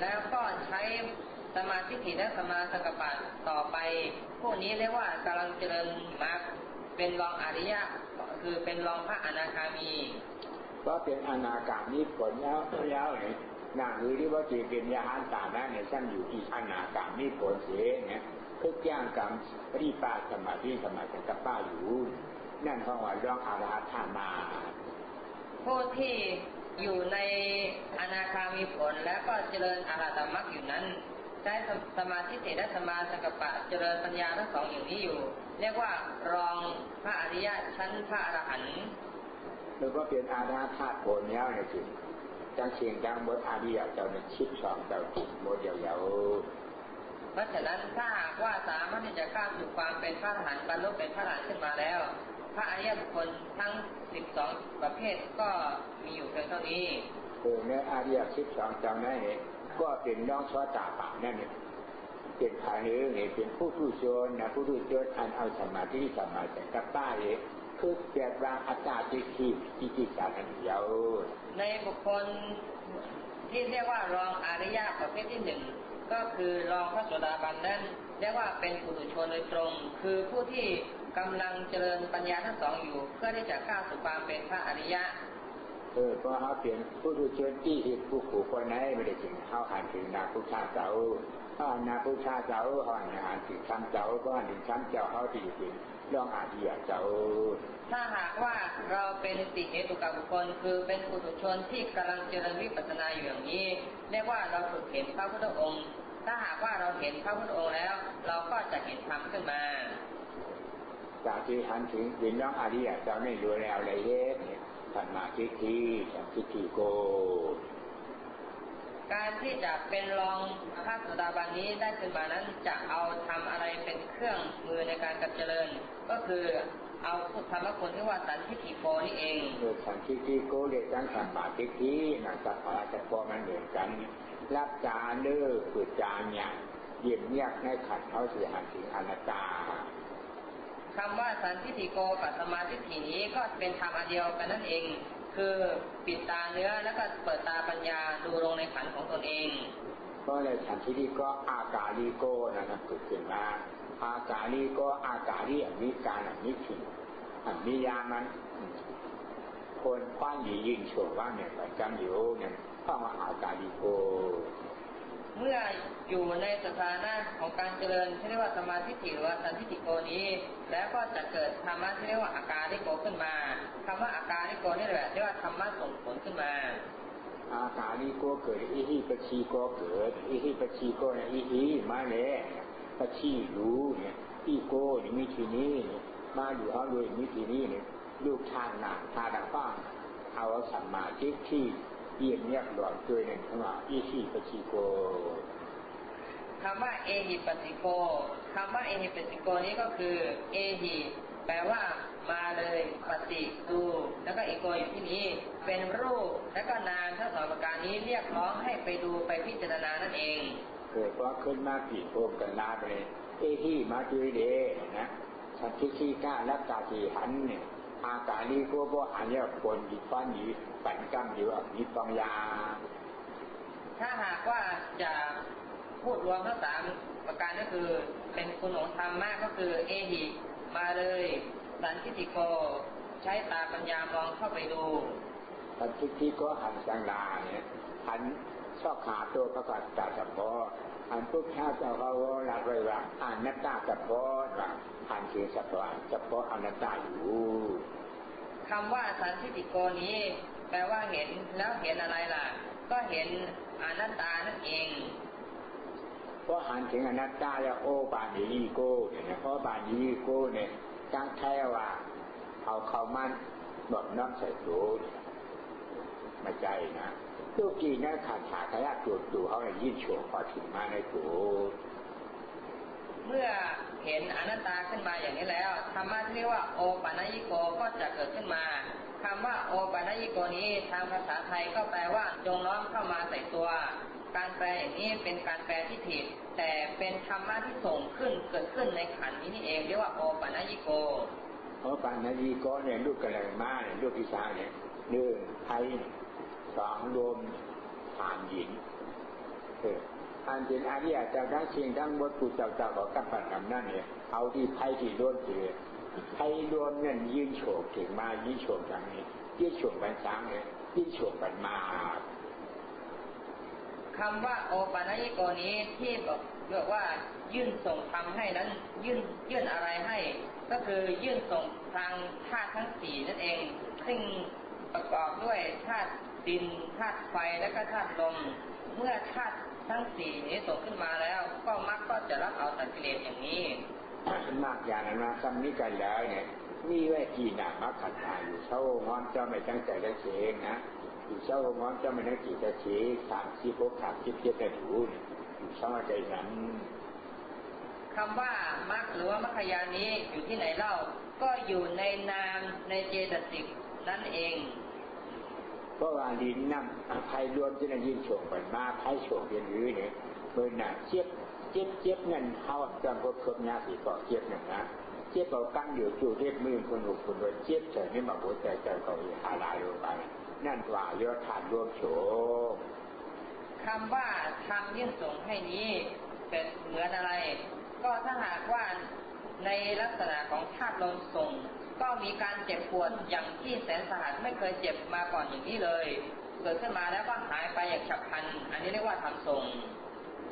แล้วก็ใช้สมาธิถิและสมาสกปะต่อไป ผู้นี้เรียกว่ากำลังเจริญมรรคเป็นรองอริยะคือเป็นรองพระอนาคามีก็เป็นอนาคามีผลแล้วแล้วเนี่ยนางหรือที่ว่าจีเป็นยาหานตาแม่เนี่ยท่านอยู่ที่อนาคามีผลเสียเนี่ยทุกอย่างกรรมปฏิปาสมาธิสมาสังกปะอยู่ นั่นเพราะว่ารองอาราธามา ผู้ที่อยู่ในอนาคามีผลแล้วก็เจริญอาราธมรรคอยู่นั้นใช้สมาธิเสและสมาสังกปะเจริญปัญญาทั้งสองอย่างนี้อยู่ เรียกว่ารองพระอริยะชั้นพระอรหันต์หรือว่าเป็นอาณาธาตุโผล่เนี้ยเนี่ยจริงจังเชียงจังบดอาริยะเจ้าเนี่ยชิดสองเจ้าจิตโมเดียวยาวเพราะฉะนั้นถ้าหากว่าสามารถที่จะข้ามสู่ความเป็นพระอรหันต์บรรลุเป็นพระอรหันต์ขึ้นมาแล้วพ ระอริยบุคคลทั้งสิบสองประเภทก็มีอยู่เพียงเท่านี้คือในอาริยสิบสองเจ้านั้นเนี่ยก็เป็นน้องชอตาปานั่นเนี่ยเป็นภายในเนี่ยเป็นผู้ผู้ชนนะผู้ผู้ชนอันเอาสมาธิสมาธิกับป้าเองคือเกิดวางอาจารย์ที่ที่ที่ที่สารนันเดียวในบุคคลที่เรียกว่ารองอริยะประเภทที่หนึ่งก็คือรองพระโสดาบันนั้นเรียกว่าเป็นผู้ถุชนโดยตรง คือผู้ที่ กำลังเจริญปัญญาทั้งสองอยู่ เพื่อที่จะก้าวสู่ความเป็นพระอริยะเออเพราะเขาเปลี่ยนผู้ดูชนที่เหตุผู้ขู่คนไหนไม่ได้ถึงเข้าหันถึงนาผู้ชาเจ้าถ้านาผู้ชาเจ้าเขาหันถึงคำเจ้าก็หันถึงคำเจ้าเขาที่ถึงลองอาดียเจ้า ถ้าหากว่าเราเป็นติเหตุกับบุคคลคือเป็นผู้ถุชนที่กำลังเจริญวิปัสสนาอยู่อย่างนี้เรียกว่าเราฝึกเห็นพระพุทธองค์ ถ้าหากว่าเราเห็นพระพุทธองค์แล้ว เราก็จะเห็นธรรมขึ้นมา จากที่หันถึงเป็นน้องอาริยะเจ้าไม่รู้แล้วอะไรเล็กเนี่ยสัมมาทิฏฐิสัมทิฏฐิโก การที่จะเป็นรองพระสุดาบันนี้ได้ขึ้นมานั้นจะเอาทำอะไรเป็นเครื่องมือในการกัเจริญ ก็คือเอาพุทธธรรมคุณที่ว่าสันทิฏฐิโกนี่เองเออสันทิฏฐิโกเรียกจังสัมมาทิฏฐินะสัพพะจะพอมันเหมือนกันรับจานเด้อคือจานเนี่ยเยี่ยมเยียกในขัดเขาเสียหันถึงอนัตตา คำว่าสันทิฏฐิโกกับสมาธิฐินี้ก็เป็นธรรมอันเดียวกันนั่นเอง คือปิดตาเนื้อแล้วก็เปิดตาปัญญาดูลงในขันของตนเอง ก็เลยสันทิฏฐิก็อากาลิโกนะนะคือขึ้นมาอากาลิโกอากาลิอนิการอนิถิอันนิยามันคนคว้านหยียิงโฉว่าเนี่ยประจำอยู่เนี่ยข้ามาอากาลิโก เมื่ออยู่ในสถานะของการเจริญที่เรียกว่าสมาธิถิหรือว่าสันทิฏฐิโกนี้ แล้วก็จะเกิดธรรมะที่เรียกว่าอาการที่โกขึ้นมาคำว่าอาการที่โกนี่แหละเรียกว่าธรรมะส่งผลขึ้นมาอาการนี้โกเกิดอีฮีปชีโกเกิดอีฮีปชีโกเนี่ยอีฮีมาเลยปชีรู้เนี่ยอีโกนี่มีทีนี้มาอยู่เอาเลยมีทีนี้เนี่ยลูกทางหนักทาดังฟ้าเอาสัมมาทิฏฐิ เยี่ยมเยียบหลอดเกินหนึ่งข้างหลังอีชีปชีโกคำว่าเอหิปัสสิโกคำว่าเอหิปัสสิโกนี้ก็คือเอหิแปลว่ามาเลยปฏิดูแล้วก็เอโกอยู่ที่นี้ เป็นรูปแล้วก็นามทั้งสองประการนี้เรียกร้องให้ไปดูไปพิจารณานั่นเองเกิดว่าขึ้นมาผีโพมกันลาไปเลยเอที่มาจุยเดนะสัตว์ที่ก้าและกาสีหันเนี่ย อาการนี้ก็บ่อันนี้คนดีฟันดีปั่นกำอยู่มีปัญญาถ้าหากว่าจะพูดรวมทั้งสามประการก็คือ เป็นคุณของธรรมมากก็คือ เอหิมาเลยสันทิติโก ใช้ตาปัญญามองเข้าไปดูสันทิติก็หันสังลาเนี่ยหันชอบขาตัวประกาศตาสัพพอ อันพุทธเจ้าเขาหลักไว้ว่าอ่านนัตตาสัพพอว่าอ่านเสียสัพพอสัพพออนัตตาอยู่คำว่าสันทิติโกนี้ แปลว่าเห็นแล้วเห็นอะไรล่ะ ก็เห็นอนัตตานั่นเองพราะหันถึงอนัตตาแล้วโอบานีโกเนี่ยเพราะบานีโกเนี่ยจ้างแค่ว่า เอาเขามันบอกน้ำใส่ตัวไม่ใจนะ ตุกีนั่นขาดขาดขยะตัวตัวเขาเนี่ยยิ่งโฉบพอถึงมาในตัวเมื่อเห็นอนัตตาขึ้นมาอย่างนี้แล้วธรรมะที่เรียกว่าโอปัญญิโกก็จะเกิดขึ้นมาคำว่าโอปัญญิโกนี้ทางภาษาไทยก็แปลว่าจงน้อมเข้ามาใส่ตัว การแปลอย่างนี้เป็นการแปลที่ผิด แต่เป็นธรรมะที่ส่งขึ้นเกิดขึ้นในขันนี้นี่เองเรียกว่าโอปัญญิโกโอปัญญิโกเนี่ยลูกกระไรมาเนี่ยลูกที่สาเนี่ยหนึ่งไทย สองรวมฐานหญิงอันเป็นอาริยจ้าทั้งเชียงทั้งวัดปุเจ้าเจ้าบอกกับปัญหานั่นเนี่ยเอาที่ไทยที่รวมเจอไทยรวมเนี่ยยืนโฉบถึงมายืนโฉบทางนี้ยืนโฉบบันช้างเนี่ยยืนโฉบบันมาคำว่าโอปัญญิโกนี้ที่บอกเรียกว่ายื่นส่งทำให้นั้น ยื่นยื่นอะไรให้ ก็คือยื่นส่งทางธาตุทั้งสี่นั่นเอง ซึ่งประกอบด้วยธาตุ ดินธาตุไฟและก็ธาตุลม เมื่อธาตุทั้งสี่นี้ส่งขึ้นมาแล้ว ก็มักก็จะรับเอาสัตว์กิเลสอย่างนี้มากอย่างนั้นนะซ้ำนี้กันแล้วเนี่ยมีไว้กี่หนามักขัดหาอยู่เช่างอนเจ้าไม่ตั้งใจได้เองนะอยู่เช้ามอนจะไม่ได้กี่จะเฉสามสิบหกสามสิบเจ็ดแต่ถูอยู่เช้าใจนั้นคำว่ามักหรือว่ามัคคยานี้อยู่ที่ไหนเล่า ก็อยู่ในนามในเจตสิกนั่นเอง เพราะว่าดินนั่งใครรวมจะได้ยินโฉงกันมาใครโฉงเรียนรู้เนี่ยเมื่อน่ะเจ็บเจ็บเจ็บเงินเขาจำพวกครบยาสีก่อเจ็บหนึ่งนะเจ็บเรากั้งอยู่จู่เรียบมือคนหุกคนโดนเจ็บเฉยไม่มาหัวใจใจเขาหาลายลงไปนั่นว่าเยอะทานรวมโฉคำว่าทำยื่นส่งให้นี้เป็นเหมือนอะไร ก็ถ้าหากว่าในลักษณะของธาตุลมส่ง ก็มีการเจ็บปวดอย่างที่แสนสาหัสไม่เคยเจ็บมาก่อนอย่างนี้เลย เกิดขึ้นมาแล้วก็หายไปอย่างฉับพลัน อันนี้เรียกว่าทำส่ง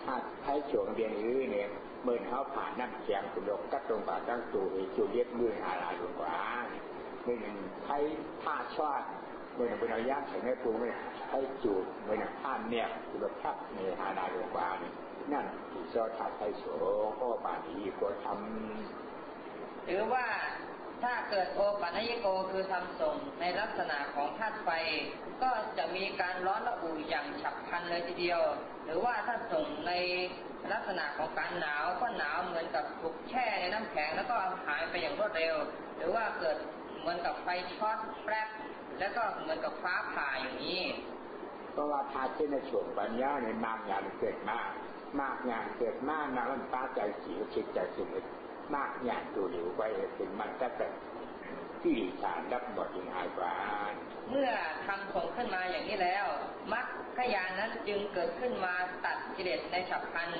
ถ้าใช้โฉงเรียนรื้อเนี่ยเมื่อเขาผ่านน้ำเสียงคุณลกก็ตรงกับตั้งตูจูเลียบมือหาลายลงกว่าเมื่อหนึ่งใช้ผ้าชอดเมื่อเป็นอายะใส่แม่ปูไม่ให้จูบเมื่อท่านเนี่ยคือแบบทับในหานาโรงพยาบาลนั่นที่ซอทัดไทโสก็ปานีก็ทำหรือว่า ถ้าเกิดโอปัญญโกคือทำส่งในลักษณะของธาตุไฟ ก็จะมีการร้อนระอุอย่างฉับพลันเลยทีเดียว หรือว่าถ้าส่งในลักษณะของการหนาวก็หนาวเหมือนกับถูกแช่ในน้ำแข็งแล้วก็หายไปอย่างรวดเร็ว หรือว่าเกิดเหมือนกับไฟช็อตแป๊บแล้วก็เหมือนกับฟ้าผ่าอย่างนี้เพราะว่าพาเช่นในช่วงปัญญาในมากงานเกิดมาก มากงานเกิดมากนะมันตาใจสีคิดใจสุด มากงานตัวเหลวไปถึงมันก็แบบที่สารรับบทยังหายไปเมื่อทำส่งขึ้นมาอย่างนี้แล้วมรรคยานนั้นจึงเกิดขึ้นมาตัดกิเลสในฉับพลัน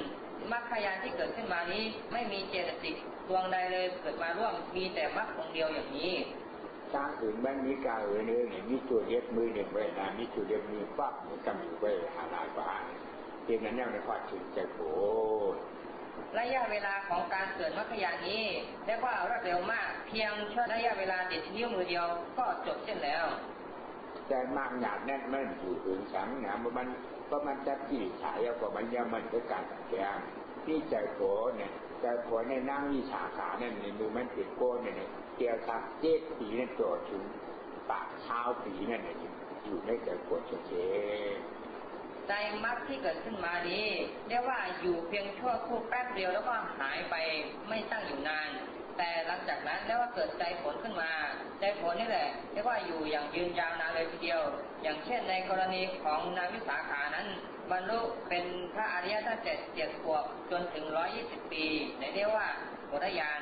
มรรคยานที่เกิดขึ้นมานี้ไม่มีเจตสิกดวงใดเลยเกิดมาร่วมมีแต่มรรคองเดียวอย่างนี้ช้างอื่นบ้านมีกาเออเนื้อเนี่ยมีตัวเล็บมือหนึ่งไว้นะมีตัวเล็บมือฟักมันกำอยู่ไว้หาลายกว่าเพียงนั้นเนี่ยในความถึงใจโผ ระยะเวลาของการเกิดมรรคยานี้เรียกว่ารวดเร็วมาก เพียงช่วระยะเวลาเด็ดนิ้วมือเดียวก็จบเช่นแล้ว แต่มากหนาแน่นมันอยู่ถึงสังนะมันเพราะมันจะขี่ฉายเอากว่ามันยามันก็การแข่งนี่ใจโผเนี่ยใจโผในนั่งวิชาขาเนี่ยในมือมันติดโก้เนี่ยเกี่ยวกับเจ็ดปีนั่นตัวถึงปากเท้าปีนั่นองอยู่ในใจปวดเฉย ใจมักที่เกิดขึ้นมานี้เรียกว่าอยู่เพียงชั่วครู่แป๊บเดียวแล้วก็หายไปไม่ตั้งอยู่นาน แต่หลังจากนั้นเรียกว่าเกิดใจผลขึ้นมา ใจผลนี่แหละเรียกว่าอยู่อย่างยืนยาวนานเลยทีเดียว อย่างเช่นในกรณีของนางวิสาขานั้นบรรลุเป็นพระอริยตั้งแต่เจ็ดขวบจนถึงร้อยยี่สิบปีในเรียกว่าโหรยาน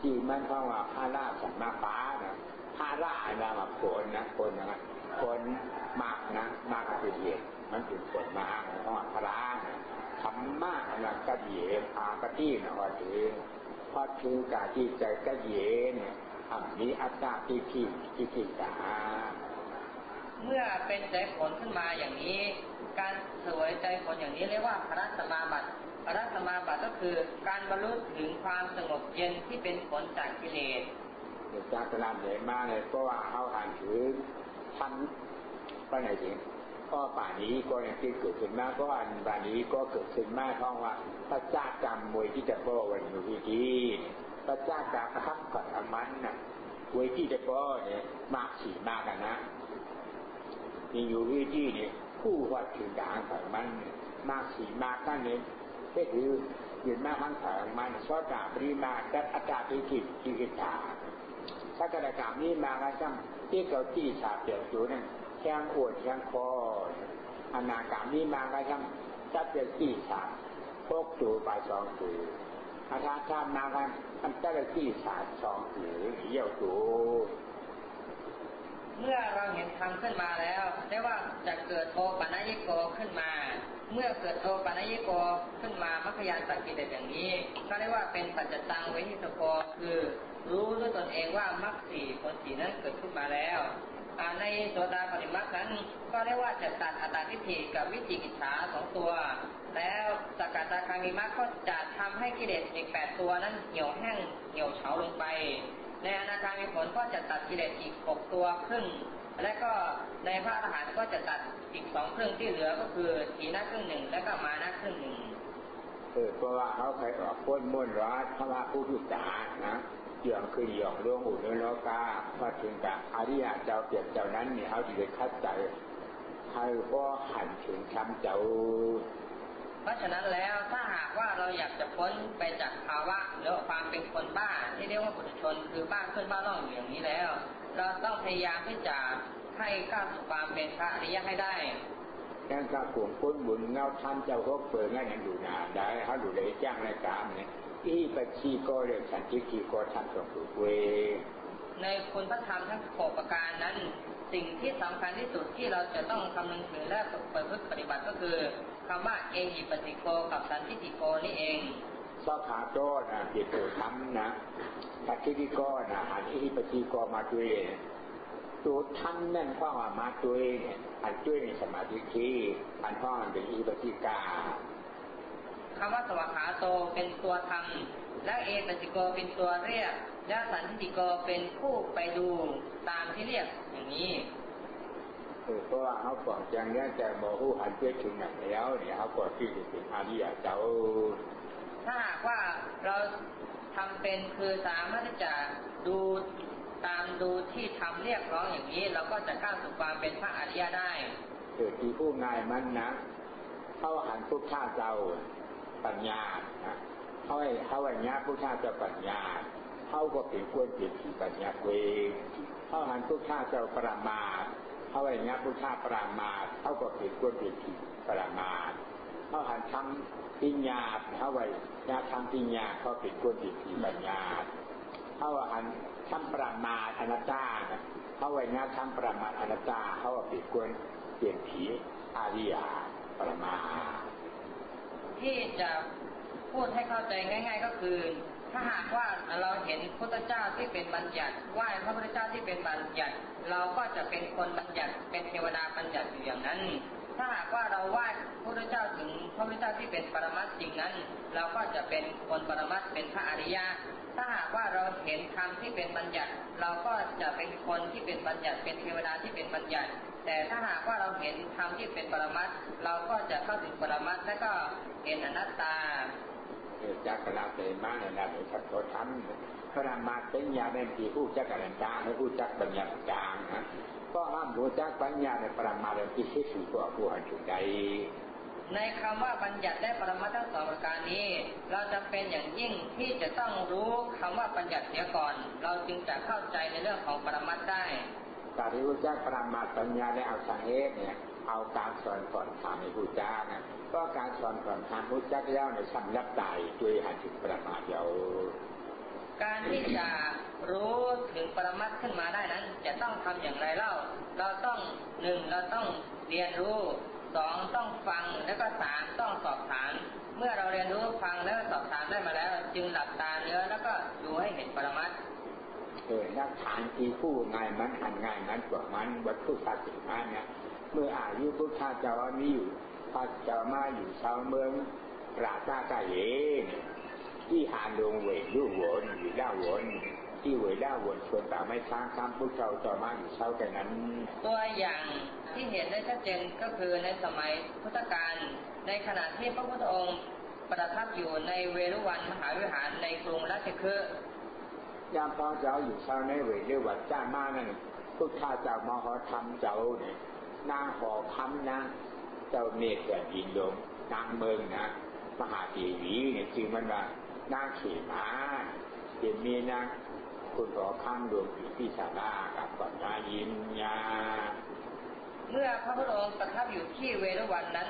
ที่มันเพราะว่าพระราชมาฟ้านะพระราชนะมาผลนะผลนะผลมากนะมากคือเหตุ มันถึงผลมากเพราะว่าพรราทำมากนะกะเยพากระที่นะว่าถือพอถือกาที่ใจกะเยเนี่ยทำนี้อัตตาที่ที่ที่ที่ตาเมื่อเป็นใจผลขึ้นมาอย่างนี้ การสวยใจผลอย่างนี้เรียกว่าพระสมาบัติพระสมาบัติก็คือการบรรลุถึงความสงบเย็นที่เป็นผลจากกิเลสจากตลาดใหญ่มากเลยเพราะว่าเขาอ่านถือทันไปไหนจริง ก็ป่านี้ก็ยังที่เกิดขึ้นมาก็อันป่านี้ก็เกิดขึ้นมาเพราะว่า พระเจ้ากรรมมวยที่จะโป้วันอยู่ที่ที่พระเจ้ากรรมครับก่อนอมันน่ะมวยที่จะโป้เนี่ยมากสีมากกันนะมีอยู่ที่ที่เนี่ยคู่วัดถึงด่างของมัน มากสีมากกันเนี่ยก็คือยืนมาทั้งแผงมันชอบดาบรีมาแต่อาจารย์พิจิตพิจิตาถ้ากระดามนี้มาแล้วช่างที่เกาที่ฉาบเดียวจู่นั่น แข้งอวดแข้งคออนาคามนี้มาแล้วช่างจับเดี่ยวที่ฉาบพกจูไปสองจูอาชาชามากันอันเจ้าที่ฉาบสองจูเหี่ยวจูเมื่อเราเห็นธรรมขึ้นมาแล้ว ได้ว่าจะเกิดโอปัญญิโกขึ้นมา เมื่อเกิดโอปัญญิโกขึ้นมามัคคยานสักกิเลสอย่างนี้ ก็เรียกว่าเป็นปัจจตังเวทิสโกคือ รู้ด้วยตนเองว่ามรรคสี่ผลสีนั้นเกิดขึ้นมาแล้ว ในโสดาปฏิมาคนั้น ก็เรียกว่าจะตัดอัตตาทิฏฐิกับวิจิกิจฉาสองตัว แล้วสกัดตาคามีมรรคก็จะทำให้กิเลสอีกแปดตัวนั้นเหี่ยวแห้งเหี่ยวเฉาลงไป ในอนาคามีผลก็จะตัดกิเลสอีกหกตัวครึ่งและก็ในพระอรหันต์ก็จะตัดอีกสองครึ่งที่เหลือก็คือทีนักครึ่งหนึ่งและก็มานักครึ่งหนึ่งเออเพราะว่าเขาเคยออกพ้นมุ่นร้อนพระว่าผู้ทุจานะ เยื่องคือเยื่องล่วงอุ่นโลกาพอถึงกับอริยเจ้าเปรียบเจ้านั้นเนี่ยเขาจะได้คัดใจให้ก็หันถึงคำเจ้า เพราะฉะนั้นแล้วถ้าหากว่าเราอยากจะพ้นไปจากภาวะหรือความเป็นคนบ้าที่เรียกว่าปุถุชนคือบ้าขึ้นบ้าล่องอย่างนี้แล้ว เราต้องพยายามที่จะให้ก้าวสู่ความเป็นพระอริยะให้ได้แค่ก้าวขวงพ้นบุญเงาท่านเจ้าเขาเปิดง่ายอย่างอยู่นาได้เขาดูเลยจ้างรายการเนี่ย ที่ปัจจีก็เรียกสันติกีก็ทำตรงถูกเว ในคุณพระธรรมทั้งหกประการนั้น สิ่งที่สำคัญที่สุดที่เราจะต้องคำนึงถึงและประพฤติปฏิบัติก็คือคำว่าเอหิปติโกกับสันติโกนี่เองสาขาโตนะเปิดตัวทำนะปัจจิโกนะหันเอหิปติโกมาด้วยตัวท่านนั่นพ่อมาด้วยอันด้วยในสมาธิที่อันพ่อมันเป็นอิปติกา คำว่าสวัขาโตเป็นตัวทำและเอปติโกเป็นตัวเรียกและสันติโกเป็นผู้ไปดูตามที่เรียกอย่างนี้เพราะว่าเขาบอกอย่างนี้แต่โมหูหันเพื่อถึงไหนแล้วเนี่ยเขาบอกที่จะเป็นอาริยเจ้าถ้าหากว่าเราทำเป็นคือสามารถที่จะดูตามดูที่ทำเรียกร้องอย่างนี้ เราก็จะก้าวสู่ความเป็นพระอริยได้เกิดที่ผู้ง่ายมันนะเขาหันพุทธาเจ้า ปัญญาเขาให้เขาไอ้เนี้ยพุทธาเจ้าปัญญาเขาก็เป็นควรเปลี่ยนที่ปัญญาเวเขาหันพุทธาเจ้าปรามาทเขาไอ้เนี้ยพุทธาปรามาทเขาก็เป็นควรเปลี่ยนที่ปรามาทเขาหันทำปิญญาเขาไว้ยาทำปิญญาเขาเป็นควรเปลี่ยนที่ปัญญาเขาหันทำปรามาทอนัตตาเขาไว้เนี้ยทำปรามาทอนัตตาเขาเป็นควรเปลี่ยนผีอาริยาปรามา ที่จะพูดให้เข้าใจง่าย ๆ ก็คือ ถ้าหากว่าเราเห็นพุทธเจ้าที่เป็นบัญญัติไหว้พระพุทธเจ้าที่เป็นบัญญัติ เราก็จะเป็นคนบัญญัติเป็นเทวดาบัญญัติอยู่อย่างนั้น ถ้าหากว่าเราไหว้พระพุทธเจ้าถึงพระพุทธเจ้าที่เป็นปรมัตจริงนั้น เราก็จะเป็นคนปรมัตเป็นพระอริยะถ้าหากว่าเราเห็นธรรมที่เป็นบัญญัติ เราก็จะเป็นคนที่เป็นบัญญัติเป็นเทวดาที่เป็นบัญญัติ แต่ถ้าหากว่าเราเห็นธรรมที่เป็นปรมัตเราก็จะเข้าถึงปรมัตและก็เห็นอนัตตาจักรลาเตมาในนั้นสัตว์ธรรมพระมาเป็นญาในที่ผู้จักรลันจางและผู้จักปัญญาจางนะก็ห้ามผู้จักปัญญาในปรมาในที่ที่สี่ตัวผู้หันจุดใดในคำว่าบัญญัติได้ปรมาทั้งสองประการนี้ เราจะเป็นอย่างยิ่งที่จะต้องรู้คำว่าบัญญัติเสียก่อน เราจึงจะเข้าใจในเรื่องของปรมัตได้ รที่ผู้จักปรมาปัญญาได้เอาสังเอเนี่ยเอาการสอนสอนธรรมในผู้จ้านะก็การสอนสอนธรรมผู้จ้าแล้วในชั้นยับใจด้วยหันถึงประมาเดียวการที่จะรู้ถึงปรมัตขึ้นมาได้นั้น จะต้องทำอย่างไรเล่า เราต้องหนึ่งเราต้องเรียนรู้สองต้องฟังแล้วก็สามต้องสอบถาม เมื่อเราเรียนรู้ฟังแล้วก็สอบถามได้มาแล้ว จึงหลับตาเนื้อแล้วก็ดูให้เห็นปรมัตเออนักฐานที่ผู้ง่ายมันหันง่ายมันกว่ามันวัตถุศักดิ์สิทธิ์เนี่ยเมื่ออายุพุทธเจ้ามีอยู่พระเจ้ามาอยู่ชาวเมืองราชากาเยนที่หาดงเวลู่วนอยู่ด้าวนที่เวด้าวนชวนตาไม่ช้างข้ามพุทธเจ้าต่อมาอยู่เช้าแต่นั้น ตัวอย่างที่เห็นได้ชัดเจนก็คือในสมัยพุทธกาลในขณะที่พระพุทธองค์ประทับอยู่ในเวรุวันมหาวิหารในกรุงราชคฤห์ ยามพอเจ้าอยู่เช้าในเวรุวันจ้ามานั่นพุทธเจ้ามหาธรรมเจ้าเนี่ยนางหอคำนะเจ้าเมฆแต่ดินลงนางเมืองนะมหาเทวีเนี่ยจึงมันว่านางขี่ม้าเห็นมีนางคุณหอคำดวงผีที่สารากับก่อนนายินยาเมื่อพระพุทธองค์ประทับอยู่ที่เวรุวันนั้น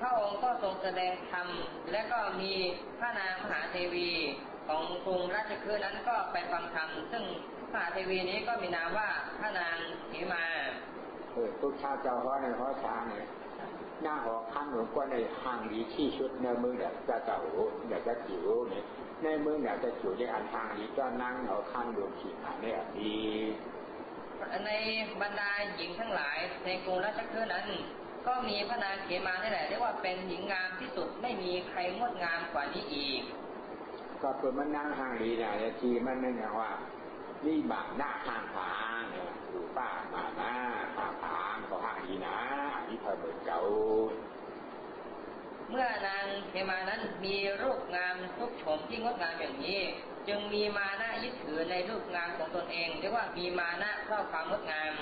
พระองค์ก็ทรงแสดงธรรมและก็มีพระนางมหาเทวีของกรุงราชคฤห์นั้นก็ไปฟังธรรมซึ่งมหาเทวีนี้ก็มีนามว่าพระนางขีมาเออทุกชาเจ้าฮอในฮอช้างเนี่ยหน้าหอข้างหลวงก็ในห่างดีที่ชุดในมือแบบจะเจ้าแบบจะจิ๋วเนี่ยในมือแบบจะจิ๋วในอันทางดีก็นั่งหอข้างหลวงขี่หาเนี่ยดีในบรรดาหญิงทั้งหลายในกรุงราชคฤห์นั้น ก็มีพระนางเขมานี่แหละเรียกว่าเป็นหญิงงามที่สุดไม่มีใครงดงามกว่านี้อีก ก็เปิดมันนั่งห่างดีนะทีมันนั่นอย่างว่านี่บางหน้าข้างทางอยู่ป้ามาหน้าข้างทางก็ห่างดีนะนี่เธอเบิดเก่าเมื่อนางเขมานั้นมีรูปงามทุกโฉมที่งดงามอย่างนี้ จึงมีมานะยึดถือในรูปงามของตนเองเรียกว่ามีมานะเพราะความงดงาม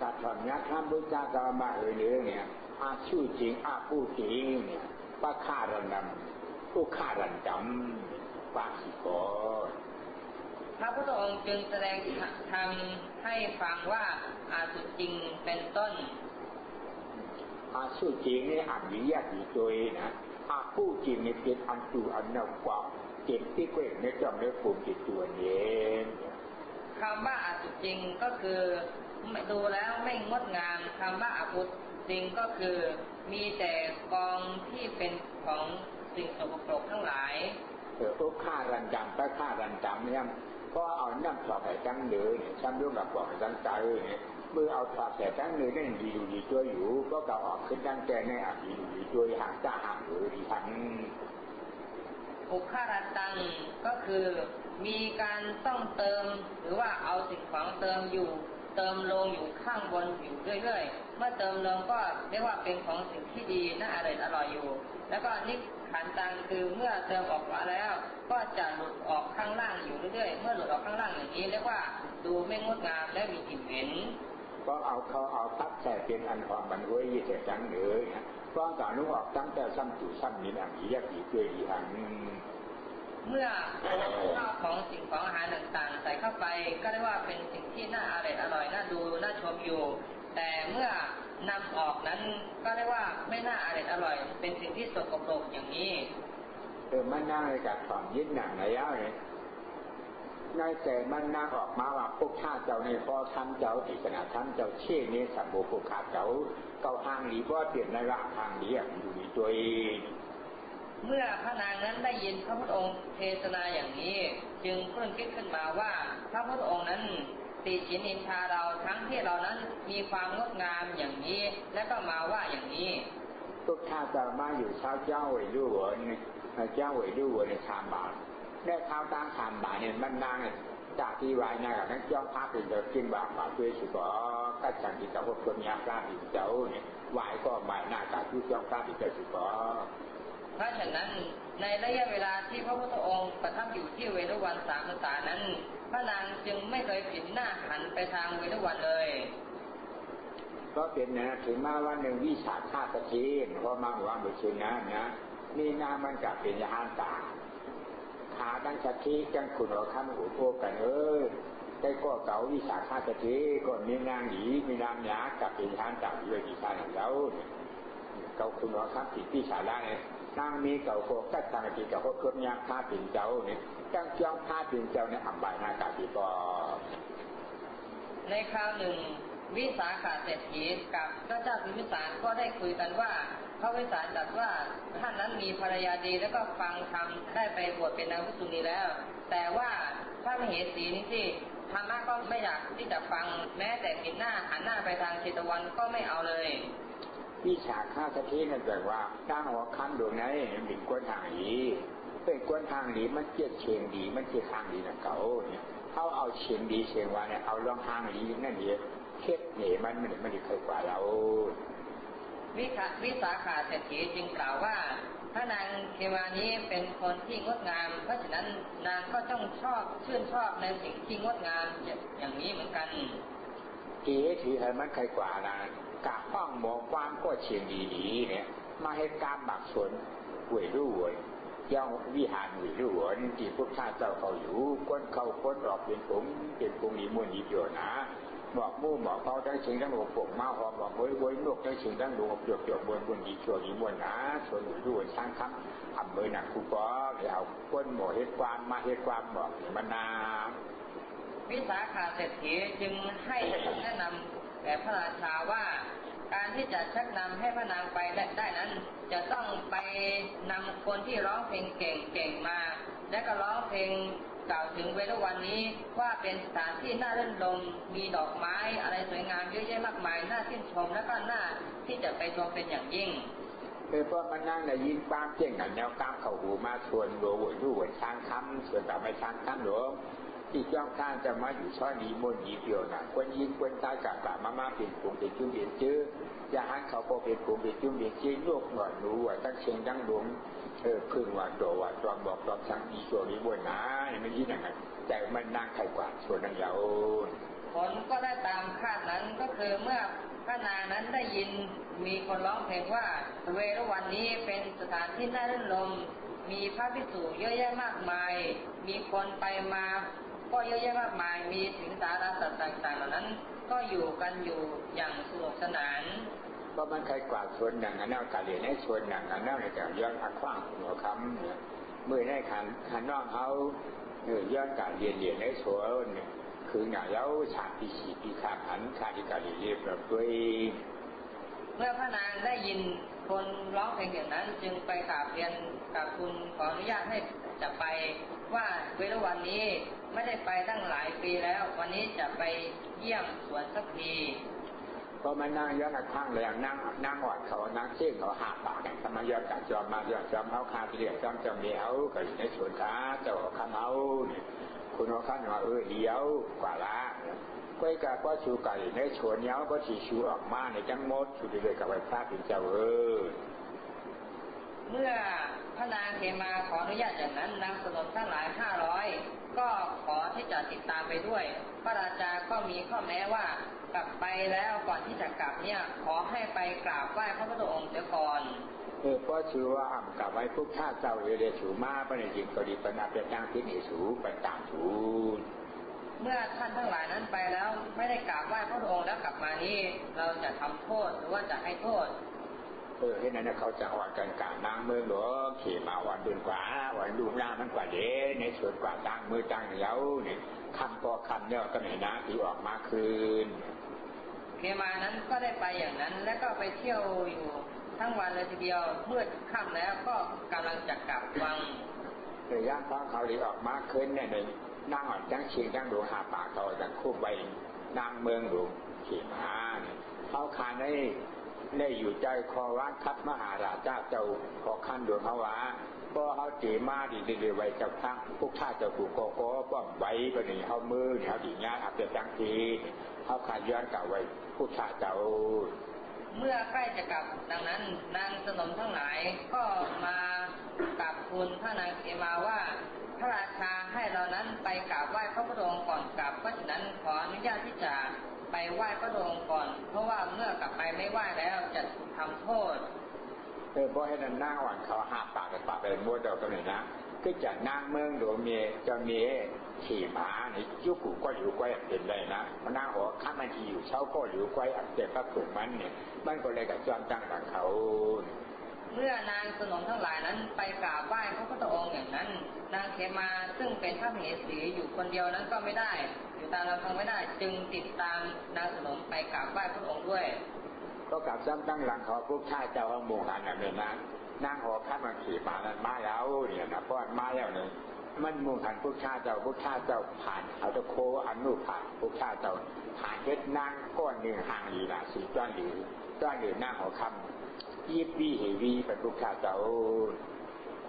ตัดถอนยักษ์ท่านบุญจากามาเอยเนี่ยอาชื่อจริงอาผู้จริงเนี่ยป้าฆ่ารันดำผู้ฆ่ารันดำปาสิกอพระพุทธองค์จึงแสดงธรรมให้ฟังว่าอาสุจริงเป็นต้น อาสุจริงนี่อันวิยาดีตัวนะอาผู้จริงนี่เป็นอันตูอันนกว่าเก็บที่เกวในจอมในภูมิจิตตัวเองคำว่าอาสุจริงก็คือ ดูแล้วไม่งดงามคำว่าอาภุจริงก็คือมีแต่กองที่เป็นของสิ่งสกปรกทั้งหลายเออพวกฆ่ารันจำไปฆ่ารันจำเนี่ยก็เอาน้ำสอบใส่จังเลยฉันรู้กับบอกจังใจเนี่ยเมื่อเอาสอบใส่จังเลยนั่นดีดูดีช่วยอยู่ ก็เก่าออกขึ้นดังแกในอะดีดูดีช่วยห่างจ้าห่างหรือดีทั้งอุคารัตังก็คือมีการต้องเติมหรือว่าเอาสิ่งของเติมอยู่ เติมลงอยู่ข้างบนอยู่เรื่อยๆ เมื่อเติมลงก็เรียกว่าเป็นของสิ่งที่ดีน่าอร่อยอร่อยอยู่ แล้วก็นิขันตังคือเมื่อเติมออกมาแล้ว ก็จะหลุดออกข้างล่างอยู่เรื่อยๆ เมื่อหลุดออกข้างล่างอย่างนี้เรียกว่าดูไม่งดงามและมีกลิ่นเหม็นก็เอาเขาเอาพัดแต่เป็นอันความบันเวยยี่แต่จังเลยฟ้องการนุออกตั้งแต่ซ้ำจู่ซ้ำนี้นะมียากดีเกยดีหังเมื่อข้า ไปก็เรียกว่าเป็นสิ่งที่น่าอร่อยอร่อยน่าดูน่าชมอยู่ แต่เมื่อนำออกนั้นก็เรียกว่าไม่น่าอร่อยอร่อย เป็นสิ่งที่สกปรกอย่างนี้เออมันน่าเลยจากความยึดหนังระยะเลยในแต่มันน่าออกมาว่าพวกข้าเจ้าในพ่อท่านเจ้าอิสนาท่านเจ้าเช่เนสัมโบพวกข้าเจ้าเก่าทางหลีว่าเปลี่ยนในร่างทางนี้อยู่ตัวเองเมื่อพระนางนั้นได้ยินพระพุทธองค์เทศนาอย่างนี้ จึงเพิ่งคิดขึ้นมาว่า พระพุทธองค์นั้นติฉินอินทาเราทั้งที่เรานั้นมีความงดงามอย่างนี้ และก็มาว่าอย่างนี้ทุกท่าจะมาอยู่เช้าเจ้าไว้ด้วยเจ้าไว้ด้วยในชามบาทได้เท้าตั้งชามบาทเนี่ยมันนางจากที่วายนากับนักจ้องภาพเป็นเดิกินบาปมาด้วยสุก็กัจจังที่ตะหกคนยาพระอีกเจ้าเนี่ยวายก็หมายหน้าจากที่จ้องภาพอีกเจ้าสุก็เพราะฉะนั้นในระยะเวลาที่พระพุทธองค์ประทับอยู่ที่เวรุวันสามภาษานั้น พระนางจึงไม่เคยผินหน้าหันไปทางเวรุวันเลย ก็เป็นนะถึงมาวันหนึ่งวิสาขาสถีเพราะมาว่าบุชุนนะนะนี่นามันกับเป็นยานตาขาตั้งสถิจังคุณเอาข้ามหูโพกันเออได้ก็เก่าวิสาขาสถีก็มีนางหนีมีนางหยากับเป็นยานตาด้วยกี่ชาติแล้วเก่าคุณเอาข้ามผิดที่สาระเนี่ย นางมีเก่าโคกัดทางทีเก่าโคเคยางผ้าปิ่นเจ้าเนี่ยจังจ้องผ้าปิ่นเจ้าเนี่ยอับใบหน้ากาปีปอในคราวหนึ่งวิสาขาเศรษฐีกับพระเจ้าพิมิสารก็ได้คุยกันว่าพระวิสารจัดว่าท่านนั้นมีภรรยาดีแล้วก็ฟังธรรมได้ไปบวชเป็นนางวิสุณีแล้ว แต่ว่าพระมเหสีนี่สิธรรมะก็ไม่อยากที่จะฟังแม้แต่ปิดหน้าหันหน้าไปทางทิตวันก็ไม่เอาเลย วิชาข้าสถีนั่นแปลว่าตั้งหัวคันดวงไหนเป็นกวนทางดีเป็นกวนทางดีมันเจียดเชียงดี มันเจียดทางดีนะเขาเนี่ยเขาเอาเชียงดีเชียงว่าเนี่ยเอาลองทางดีนั่นเองเท็ดเหนมันมันมันเคยกว่าเราวิาวิสาขาเศรษฐีจึงกล่าวว่าถ้านางเทวานี้เป็นคนที่งดงาม เพราะฉะนั้นนางก็ต้องชอบชื่นชอบในสิ่งที่งดงามอย่างนี้เหมือนกันเก๋ถือให้มันเคยกว่านะ กะห้องหมอความก็เชียงดีเนี่ย มาให้การบักสนหวยรู้หวยย่องวิหารหวยรู้หวยที่พวกชาเจ้าเขาอยู่ก้นเขาก้นออกเป็นผงเป็นผงอีมุนอีเดียวนะบอกมู่บอกเขาทั้งชิงทั้งหกปกมาหอมบอกเฮ้ยเฮ้ยนกทั้งชิงทั้งหลวงจบจบบนบนดีชัวนี้มวนนะชวนอยู่ด้วยช่างคำทำมือหนักคูปอเดี๋ยวก้นหมอเฮ็ดความมาเฮ็ดความบอกมันนาวิสาขาเศรษฐีจึงให้แนะนำ ก่พระราชาว่าการที่จะชักนำให้พระนางไปได้นั้น จะต้องไปนำคนที่ร้องเพลงเก่งๆมา และก็ร้องเพลงกล่าวถึงเวลวันนี้ว่าเป็นสถานที่น่าเล่นลมมีดอกไม้อะไรสวยงามเยอะแยะมากมายน่าชื่นชมและก็น่าที่จะไปชมเป็นอย่างยิ่งคือพวกมันนั่งในยินความเจียงกันแนวกล้ามเข่าหูมาชวนหลวงดูหัวช้างคำส่วนแต่ไม่ช้างคำหลวง ที่จ้องข้างจะมาอยู่ช่อนี้มนยีเดียวนะควรยิงควรตายกับป่ามามาเป็นกลุ่มเป็นจุ่มเป็นจื้ออย่าหันเขาโปเป็นกลุ่มเป็นจุ่มเป็นจื้อโยกหน่อยรู้ว่าตั้งเชียงตั้งหลวงเออพึ่งว่าโตว่าตอนบอกตอนสั่งอีชัวนี้บนนะไม่ยิ่งยังไงแต่มันนั่งใครกว่าส่วนนั้นยาวผลก็ได้ตามคาดนั้นก็คือเมื่อพระนานั้นได้ยินมีคนร้องเพลงว่าเวรวันนี้เป็นสถานที่น่ารื่นรมมีพระภิกษุเยอะแยะมากมาย มีคนไปมา ก็เยอะแยะมากมายมีถึงสาราสัตว์ต่างๆเหล่านั้น ก็อยู่กันอยู่อย่างสนุกสนานก็มันใครกว่าชวนอย่างนั้นเอาการเรียนให้ชวนอย่างนั้นเอาในแต่ย้อนอักขว้างหัวคำเนี่ยเมื่อได้ขันขันน้องเขาเออย้อนการเรียนเรียนให้ชวนเนี่ยคือหนาเย้าฉากปีสีปีขาขันขาดิการเรียนแบบด้วยเมื่อพระนางได้ยินคนร้องเพลงอย่างนั้น จึงไปกราบเรียนกับคุณขออนุญาตให้ จะไปว่าเวลาวันนี้ไม่ได้ไปตั้งหลายปีแล้ว วันนี้จะไปเยี่ยมสวนสักทีก็มานั่งย้อนข้างแรงนั่งนั่งหอดเขานั่งเชี่ยงเขาหาปากทำไมย้อนกัดจอมมาย้อนจอมเขาคาเรียกจอมจอมเดียวก็อยู่ในสวนค้าเจ้าข้าเอาคุณเอาข้าว่าเออเดียวกว่าละก้อยกาก็ชูไก่ในชวนเย้าก็ชีชูออกมาในจังมดชูดีเลยกับไว้พระเป็นเจ้าเออ เมื่อพระนางเทมาขออนุญาตอย่างนั้นนางสนมทั้งหลายห้าร้อยก็ขอที่จะติดตามไปด้วย พระราชาก็มีข้อแม้ว่ากลับไปแล้วก่อนที่จะกลับเนี่ยขอให้ไปกราบไหว้พระพุทธองค์เสียก่อนเออก็ชื่อว่าอ่ำกลับไว้พุกชาติเจ้าเอเดสูมาปณิจิงกดีปนาเป็นจ้างที่นีสูไปตามสูเมื่อท่านทั้งหลายนั้นไปแล้วไม่ได้กราบไหว้พระองค์แล้วกลับมานี้เราจะทำโทษหรือว่าจะให้โทษ เออให้นั้นเขาจะวันกันกลางนางเมืองหลวงขี่มาวันดุนกว่าวันดูหน้ามันกว่าเด้ในส่วนกว่าตั้งมือตั้งเย้าเนี่ยคำพอคำเนี่ยก็ไม่นะที่ออกมาคืนเคมานั้นก็ได้ไปอย่างนั้น แล้วก็ไปเที่ยวอยู่ทั้งวันเลยทีเดียวเมื่อค่ำแล้วก็กำลังจะกลับวังเต่ย่างฟังเขาลีออกมาคืนเนี่ยนั่งอ่อนจังชิงจังดูหาปากเขาจังคู่ใบนางเมืองหลวงขี่ม้าเขาคานได้ ได้อยู่ใจคอวัดคัดมหาราชาเจ้าขอขั้นดวงเขาว่าก็เขาจีมาดีดีไว้จับทั้งพวกข้าเจ้าปู่โกโก้ป้อมไว้ก็นี่เขามือเขาดีงานอับเดจังทีเขาขาดย้อนกลับไว้พวกข้าเจ้า เมื่อใกล้จะกลับดังนั้นนางสนมทั้งหลายก็มากับทูทูลพระนางเขมาว่า พระราชาให้เรานั้นไปกราบไหว้พระพุทธองค์ก่อนกลับเพราะฉะนั้นขออนุญาตที่จะไปไหว้พระองค์ก่อน เพราะว่าเมื่อกลับไปไม่ไหว้แล้วจะทำโทษเออเพราะให้นั่นนั่งวันเขาหาปากกันปากไปมัวเดียวกันเลยนะก็จะนั่งเมืองหลวงเมียจะมี ขี่ม้านี่ยุกูก็อยู่ก้อยเป็นเลยนะมันนั่งหัวข้ามันที่อยู่เช้าก็อยู่ก้อยเจ็บพระสุมันเนี่ยมันก็เลยกับจอมตั้งหลังเขา เมื่อนางสนมทั้งหลายนั้นไปกราบไหว้พระพุทธองค์อย่างนั้น นางเขมาซึ่งเป็นพระเหสีอยู่คนเดียวนั้นก็ไม่ได้ อยู่ตามลำพังไม่ได้จึงติดตามนางสนมไปกราบไหว้พระองค์ด้วย ก็กลับซ้ำตั้งหลังเขาพวกชายเจ้าหมู่กันนั่นเลยนะนางหอข้ามันขี่มานั้นมาแล้วเนี่ยนะเพราะมาแล้วเนี่ย มันมุ่งหันพวกชาเจ้าพวกชาเจ้าผ่านเอาตะโคอันนู้ผ่านพวกชาเจ้าผ่านเฮ็ดนางก้อนหนึ่งห่างดีละสี่จ้อนหรือจ้อนหรือนางหอคำยีบวีเฮวีเป็นพวกชาเจ้า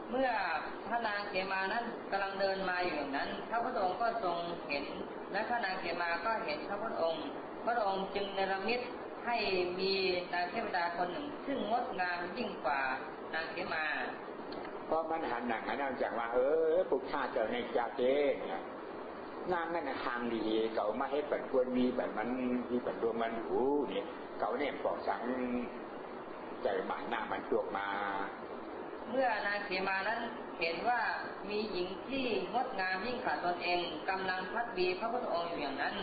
เมื่อพระนางเกมานั้นกำลังเดินมาอยู่นั้น พระพุทธองค์ก็ทรงเห็น และพระนางเกมาก็เห็นพระพุทธองค์ พระองค์จึงเนรมิตให้มีนางเทวดาคนหนึ่ง ซึ่งงดงามยิ่งกว่านางเขมา เพราะมันหันหนังหันจากว่า เออปุกชาเจ้าในจาเจเนี่ยนางนั่นทางดีเก่ามาให้ปัดควรมีแบบมันมีปัดดวงมันหูเนี่ยเก่าเนี่ยปอกสังใจหมาหน้ามันจวกมา เมื่อนางเขมานั้นเห็นว่ามีหญิงที่งดงามยิ่งกว่าตนเองกำลังพัดบีพระพุทธองค์อยู่อย่างนั้น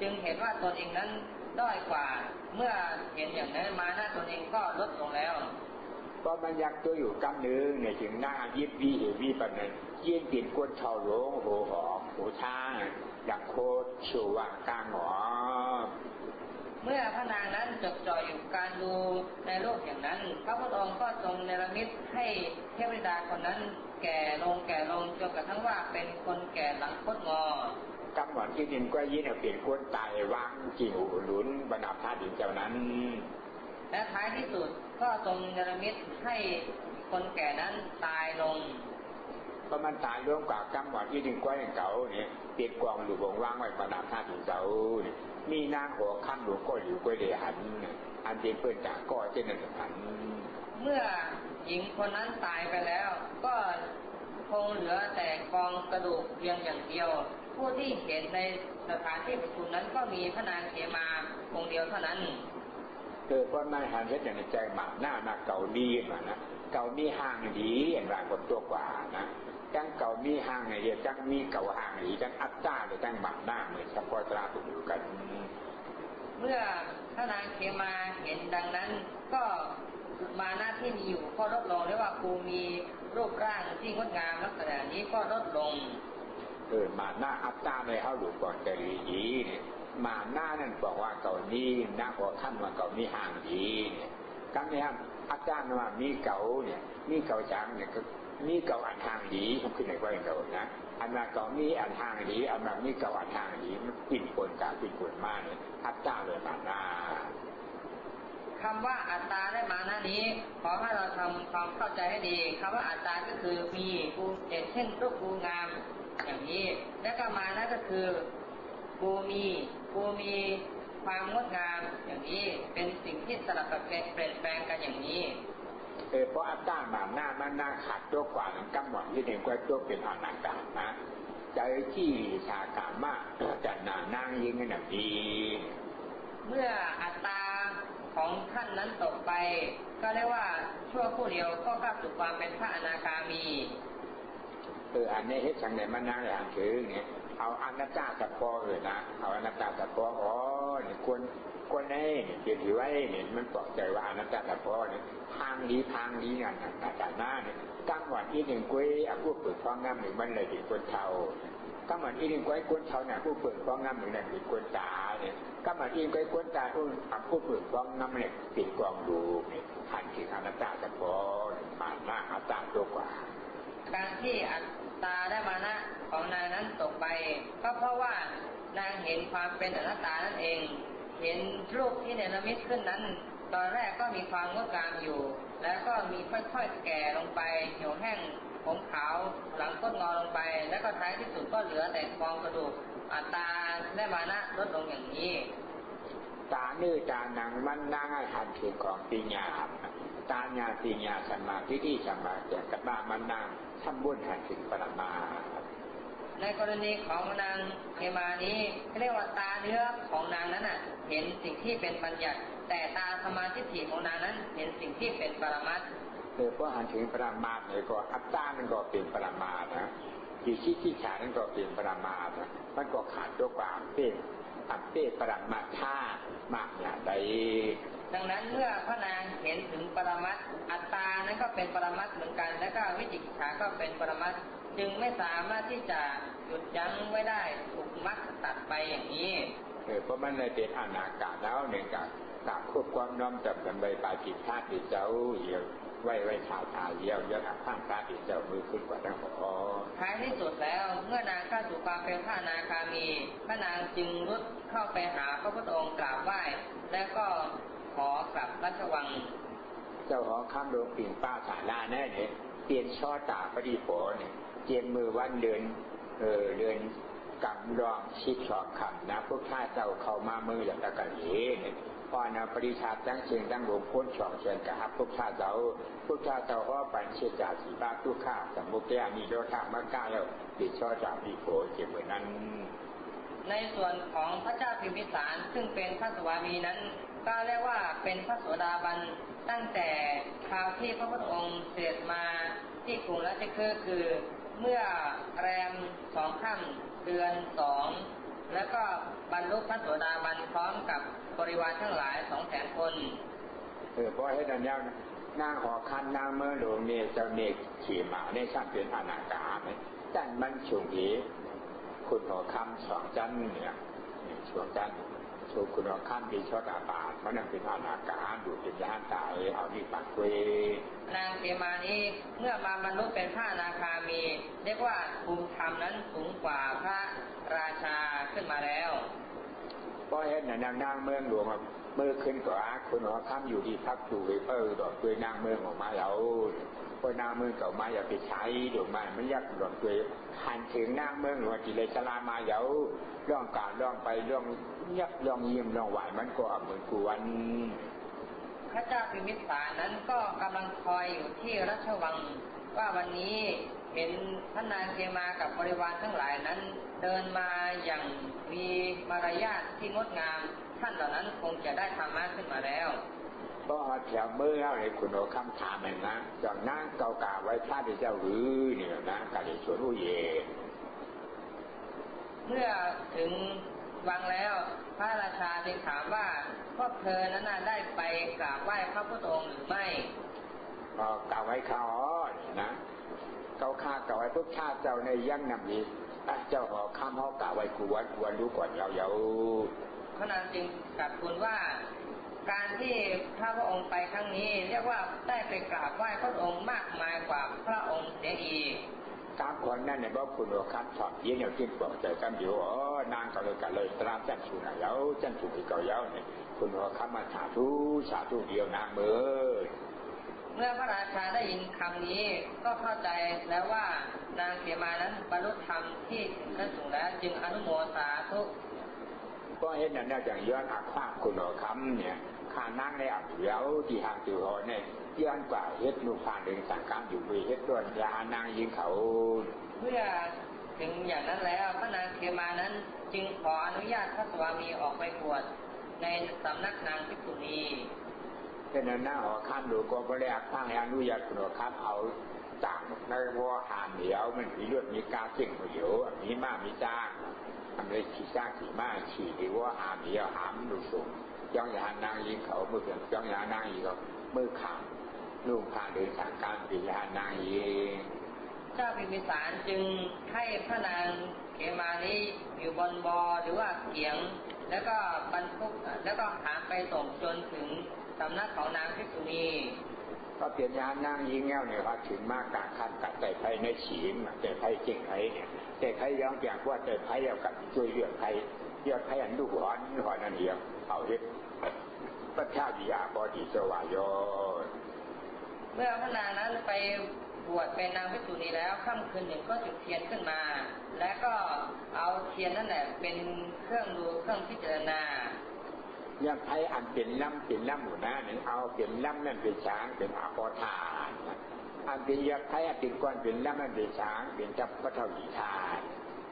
จึงเห็นว่าตนเองนั้นด้อยกว่า เมื่อเห็นอย่างนั้นมาหน้าตนเองก็ลดลงแล้ว ก็มันยักตัวอยู่กำหนึ่งเนี่ยถึงหน้ายิบวีเหวีปันนั้นเยี่ยงกินกวนเฉาหลงโหหอมหูช้างอยากโคตรชูว่างกลางหอเมื่อพระนางนั้นจดจ่ออยู่การดูในโลกอย่างนั้น พระพุทธองค์ก็ทรงเนรมิตให้เทวดาคนนั้น แก่ลงแก่ลงจนกระทั่งว่าเป็นคนแก่หลังคดงอกำหนดที่ดินก็ยิ่งเปลี่ยนคนตายวางจิ๋วหลุนบรรดาพระดินเจ้านั้น และท้ายที่สุดก็ทรงเนรมิตให้คนแก่นั้นตายลงเพราะมันตายร่วมกับกำหนดที่ดินก้อยเก่าเนี่ยเปียกกองหรือวงว่างไว้ประดับท่าถึงเสาเนี่ยมีนางหัวข้ามหลวงก็อยู่ก้อยเดียหัน อันเป็นเพื่อนจากก็เจนหันเมื่อหญิงคนนั้นตายไปแล้ว ก็คงเหลือแต่กองกระดูกเพียงอย่างเดียว ผู้ที่เห็นในสถานที่ประชุมนั้นก็มีพระนางเขมาองเดียวเท่านั้น เกิดว่าไม่หันเฮ็ดอย่างใจหมาหน้ามาเก่าดีมานะเก่ามีห่างดีอย่างไรคนตัวกว่านะจังเก่ามีห่างไงเดียวจังมีเก่าห่างดีจังอัตตาหรือจังหมาหน้าเหมือนเฉพาะตราตุอยู่กัน เมื่อพระนางเคมาเห็นดังนั้น ก็มาหน้าที่มีอยู่ก็ลดลงเรียกว่าครูมีรูปร่างที่งดงามลักษณะนี้ก็ลดลงเออมาหน้าอัตตาในเขาหลุดก่อนจะรียีเนี่ย มาหน้านั่นบอกว่าเก่านี้หน้าพอท่านว่าเก่านี้ห่างดีเนี่ยกันเนี่ครับอาจารย์ว่ามีเก่าเนี่ยมีเก่าจังเนี่ยก็มีเก่าอันห่างดีผมขึ้นในว่าเก่านะอันมาเก่ามีอันห่างดีอันมามีเก่าอันห่างดีมันปิ่นปนกับปิ่นปนมากเนี่ยอาจารย์เลยมาหน้าคำว่าอัตตาได้มาหน้านี้ขอให้เราทำความเข้าใจให้ดีคำว่าอัตตาก็คือมีกูเด่นเช่นรูปกูงามอย่างนี้ และก็มานั่นก็คือ กูมีกูมีความงดงามอย่างนี้เป็นสิ่งที่สลับกับเปลี่ยนแปลงกันอย่างนี้เออเพราะอัตตาแบบหน้ามันหน้าขาดตัวกว่านั้นกำหนดที่หนึ่งก็ตัวเป็นอนัตตานะใจที่ชากามากจะนานั่งยิงกันแบบดีเมื่ออัตตาของท่านนั้นตกไป ก็เรียกว่าชั่วผู้เดียวก็เข้าสู่ความเป็นพระอนาคามี เอออันนี้เฮ็ดจังไหนมันนั่งอย่างถือเนี่ย เอาอนัตตาสัพพอเลยนะเอาอนัตตาสัพพออ๋อเนี่ยควรควรในเนี่ยเกี่ยวถือไว้เนี่ยมันปลอบใจว่าอนัตตาสัพพอเนี่ยทางดีทางดีงานต่างๆหน้าเนี่ยตั้งวันที่หนึ่งกุ้ยอาผู้เปิดฟ้องน้ำหนึ่งมันเลยเป็นคนเทาก็เหมือนอีนึงก้อยคนเทาเนี่ยผู้เปิดฟ้องน้ำหนึ่งเนี่ยเป็นคนตาเนี่ยก็เหมือนอีนึงก้อยคนตาผู้ผู้เปิดฟ้องน้ำเนี่ยติดกองดูเนี่ยทันถึงอนัตตาสัพพอผ่านหน้าอัตตาตัวกว่าการที่ ตาได้มานะของนางนั้นตกไป ก็เพราะว่านางเห็นความเป็นอนัตตานั่นเอง เห็นรูปที่เนรมิตขึ้นนั้น ตอนแรกก็มีความงดงามอยู่ แล้วก็มีค่อยๆแก่ลงไปเหี่ยวแห้งผมขาวหลังก้นงอลงไป แล้วก็ท้ายที่สุดก็เหลือแต่กองกระดูกอัตาและมานะลดลงอย่างนี้ตาเนื้อตาหนังมันนั่งหันถือของปีญาตาญาติญาสมาธิที่สมาแก่กับบ้ามันนาง ทำบุญหันถึงปรมา ในกรณีของนางเกมานี้เรียกว่าตาเนื้อของนางนั้นน่ะ เห็นสิ่งที่เป็นบัญญัติแต่ตาสมาธิถี่ของนางนั้น เห็นสิ่งที่เป็นปรมัตเออพอหันถึงปรมาเนี่ยก็อัตตามันก็เป็นปรมานะที่ชิดที่ฉานั้นก็เป็นปรมานะมันก็ขาดตัวความเป็น อัปเปปรมาท่ามากอย่างใดดังนั้นเมื่อพระนางเห็นถึงปรมัตอัตตานั้นก็เป็นปรมัตเหมือนกัน แล้วก็วิจิกิจฉาก็เป็นปรมัตจึงไม่สามารถที่จะหยุดยั้งไว้ได้ถูกมัดตัดไปอย่างนี้เออเพราะมันในเป็นอนาคาแล้วหนึ่งกับกาบควบความน้อมจับกันไปปาจิตธาตุเจ้าเหี่ยว ไว้ไว้ชาวตาเยี่ยวยักข้างพระอิเจ้ามือขึ้นกว่าทั้งหมดท้ายที่สุดแล้วเมื่อนางเข้าสู่ความเป็นพระนาคามีพระนางจึงรุดเข้าไปหาพระพุทธองค์กราบไหว้และก็ขอกลับรัชวัง เจ้าของข้ามโรงปิ่นป้าสาลาแน่เนี่ยเปลี่ยนช่อตาพอดีโผเนี่ยเจียมมือวันเดินเออเดินกำรองชิดชอบคำนะพวกข้าเจ้าเข้ามามืออย่างตะกันเห็นพอนาปริชาตั้ง เชียงตั้งหลวงพ้นช่องเชียงกับพวกข้าเจ้าพวกข้าเจ้าว่าปัญเชจาสีบ้าทุกข้าสมุกแก้มีโดธามาก้าแล้วติดช่อจากปีโผเก็บเหมือนนั้นในส่วนของพระเจ้าพิมพิสารซึ่งเป็นพระสวามีนั้นก็เรียกว่าเป็นพระโสดาบันตั้งแต่คราวที่พระพุทธองค์เสด็จมาที่กรุงราชคฤห์คือ เมื่อแรมสองค่ำเดือนสอง แล้วก็บรรลุพระโสดาบันพร้อมกับบริวารทั้งหลายสองแสนคนเออเพราะให้ดันยาวนางหอคันนางเมื่อหลวงเมเจ้าเมฆขี่มาในช่างเป็นอนาคาไหมจันมันชุงหีคุณหอคำสองจันเนี่ยช่วงจันชูคุณข้ามปีชดอาบาทเพราะนั่นเป็นอนาการดูเป็นย่านตายเอาที่ปักเวนางเกมานี้เมื่อมาบรรลุเป็นพระนาคามี เรียกว่าภูมิธรรมนั้นสูงกว่าพระราชา ขึ้นมาแล้วเพราะเห็นนางนางเมืองหลวงเมื่อขึ้นกว่าคุณหอข้ามอยู่ที่พักอยู่เวเปอร์ดอกด้วยนางเมืองออกมาแล้วพอนางเมืองเก่ามาอย่าไปใช้ดอกไม้มันยักดอกด้วยหันถึงนางเมืองหลวงจิเลสลามาเยาร่องการร่องไปร่องยับร่องยิ้มร่องไหวมันก็เหมือนกวนพระเจ้าพิมิสานั้นก็กำลังคอยอยู่ที่ราชวัง ว่าวันนี้เห็นพระนางเกมากับบริวารทั้งหลายนั้น เดินมาอย่างมีมารยาทที่งดงาม ท่านเหล่านั้นคงจะได้ธรรมะขึ้นมาแล้วก็แถวเมื่อเลยคุณโอคำถามเลยนะจากนั่งเกากาไว้พระเจ้าหรือเนี่ยนะกาเลชวนอุเย เมื่อถึงวังแล้ว พระราชาจึงถามว่าพวกเธอนั้นได้ไปกราบไหว้พระพุทธองค์หรือไม่ ก็กราบไหว้เขานะเกาข้าเกาไว้พวกชาติเจ้าในยั่งนำนี้เจ้าหอข้ามเขากล่าวไว้กวนกวนรู้ก่อนยาวๆพระนางจึงกลับคุณว่าการที่พระพระองค์ไปครั้งนี้ เรียกว่าได้ไปกราบไหว้พระองค์มากมายกว่าพระองค์เสียอีกตามคนนั่นเนี่ยบอกคุณว่าคัดสอบเยี่ยงที่บอกใจกันอยู่อ๋อนางก็เลยกันเลยตรามจันทร์ชูนายาจันทร์ชูที่เก่าเย้าเนี่ยคุณว่าคำมาสาธุสาธุเดียวนางเมื่อ เมื่อพระราชาได้ยินคำนี้ก็เข้าใจแล้วว่านางเสียมานั้นบรรลุธรรมที่ถึงสูงแล้วจึงอนุโมสาธุก็เห็นนั่นอย่างย้อนอักภาพคุณคำเนี่ยขานั่งในอับเดียวที่ห่างตัวเนี่ยย้อนกว่าเฮ็ดลูกผ่านเรื่องสังการอยู่ไปเฮ็ดด้วนยานางยิงเขาเมื่อถึงอย่างนั้นแล้วพระนางเทมานั้นจึงขออนุญาตพระสวามีออกไปบวชในสำนักนางพิกุณี เป็นหน้าหอข้ามดูก็บริอาข้างอนุญาตคุณข้ามเอาต่างในว่าหามเดียวมันมีเลือดมีกาเสิ่งเดียวมีมากมีจ้างทำเลยขี่สร้างขี่มากขี่หรือว่าหามเดียวหามดูสูงจ้องยานางยิงเขาเมื่อเพียงจ้องยานางยิงเขามื่อขามลูกพาเดินทางการปิยานางยิงเจ้าพิมพิสารจึงให้พระนางเขมานี้อยู่บนบอหรือว่าเกียง แล้วก็บรรทุกแล้วก็หาไปส่งจนถึง สำนักของนางพิษุณีก็เปลี่ยนยานนางยิงแง้วเนี่ยว่าถึงมากกาคันกัดแต่ไพ่ในฉีนแต่ไพ่จริงไพ่เนี่ยแต่ไพ่ย้อนจากว่าแต่ไพ่เอากับช่วยเหลือไพ่ยอดไพ่อันลูกหอนหอนนั่นเองเอาเฮ็ดพระชาติยาปอดีสวายนเมื่อพระนางนั้นไปบวชเป็นนางพิสุนีแล้วค่ำคืนหนึ่งก็จุดเทียนขึ้นมา และก็เอาเทียนนั่นแหละเป็นเครื่องดูเครื่องพิจารณา อย่าไพ่อันเป็นล่ำเป็นล่ำหมูนะหนึ่งเอาเป็นล่ำนั่นเป็นช้างเป็นอาปอทานอันเป็นยาไพ่อันเป็นก้อนเป็นล่ำนั่นเป็นช้างเป็นจับพระเท่าหีทาน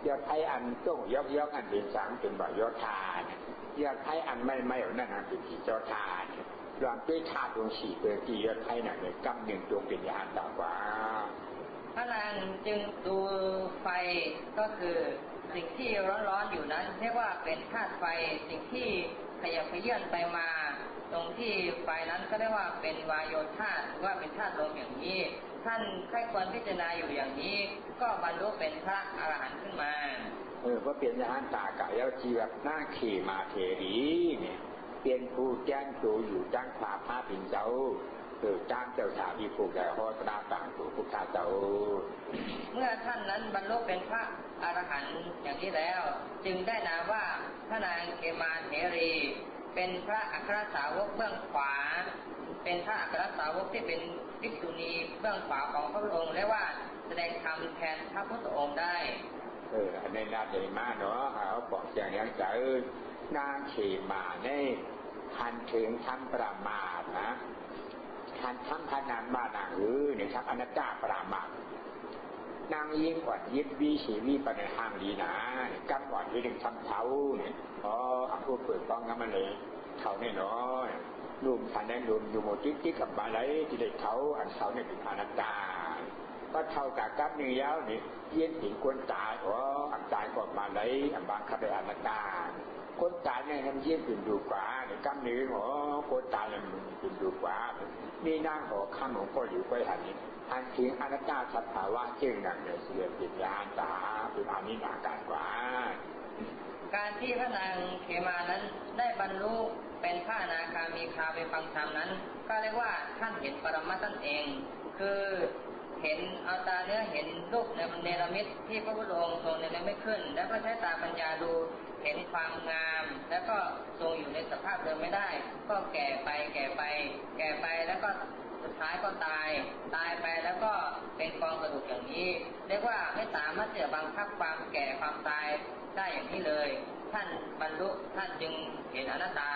ยาไพ่อันต้องยกยกอันเป็นช้างเป็นบ่อยอทานยาไพ่อันไม่ไม่นั่นเป็นผีเจ้าทานรวมด้วยธาตุดวงสี่เปิดที่ยาไพ่นั่นเลยกำหนึ่งดวงเป็นยานต่างว่าพระนางจึงดูไฟก็คือ สิ่งที่ร้อนๆอยู่นั้นเรียกว่าเป็นธาตุไฟ สิ่งที่ขยับขยื่นไปมา ตรงที่ไฟนั้นก็เรียกว่าเป็นวายโยธาหรือว่าเป็นธาตุลมอย่างนี้ ท่านใครควรพิจารณาอยู่อย่างนี้ ก็บรรลุเป็นพระอรหันต์ขึ้นมา เออเพราเป็นยานตากายาชีวบหน้าขี่มาเทรีเนี่ยเป็นผู้แจ้งตัวอยู่จ้างฝ่าผ้าปิ่นเจ้า คือจ้างเจ้าสาวีผูกแก่หอตราต่างตัวพุทธเจ้าเมื่อท่านนั้นบรรลุเป็นพระอรหันต์อย่างนี้แล้ว จึงได้นามว่าพระนางเกมาเถรี เป็นพระอัครสาวกเบื้องขวา เป็นพระอัครสาวกที่เป็นภิกษุณีเบื้องขวาของพระองค์และว่าแสดงธรรมแทนพระพุทธองค์ได้เอออันนี้น่าจมากเนาะเขาบอกอย่างนี้จะนางขี่มาในทันถึงทำประมาทนะ ทันทำพนันมานางหรือเนี่ยทักอนัตตาปรามาทนางยิ่งกว่ายิบวีชีวีปในทางดีนะกัก่อนที่หนึ่งทำเท้าเนี่ยอ๋ออัผู้เปิดป้องงั้นมาเลยเท้าแน่นอนลุมทันนั้นลุมอยู่โมจิกที่กับมาไหลที่ได้เท้าอันเท้าเนี่ยเป็นอนัตตา ก็เท่ากับกับนี่แล้วนี่เย็นถึงคนตายโอ๋ออันตายก่อนมาไหลอันบางคดีอนัตตาคนตายเนี่ยทำเยี่ยมเป็นดูกว่าเนี่ยกำนี้อ๋อคนตายเนี่ยมันเป็นดูกว่านี่นั่งหอข้ามของพ่ออยู่ไปหันนี้อันถึงอนัตตาสัพพาวะจึงนั่งเนี่ยเสียปิญญาตาเป็นอานินาการกว่าการที่พระนางเขมานั้นได้บรรลุเป็นพระนาคามีคาไปฟังธรรมนั้น ก็เรียกว่าท่านเห็นปรมัตถ์นั่นเอง คือ เห็นเอาตาเนื้อเห็นรูปในเนรมิตที่พระพุทธองค์ทรงเนรมิตขึ้น แล้วก็ใช้ตาปัญญาดูเห็นความงาม แล้วก็ทรงอยู่ในสภาพเดิมไม่ได้ ก็แก่ไปแก่ไป แก่ไปแล้วก็สุดท้ายก็ตาย ตายไปแล้วก็เป็นกองกระดูกอย่างนี้ เรียกว่าไม่สามารถจะบังคับความแก่ความตายได้อย่างนี้เลย ท่านบรรลุท่านจึงเห็นอนัตตา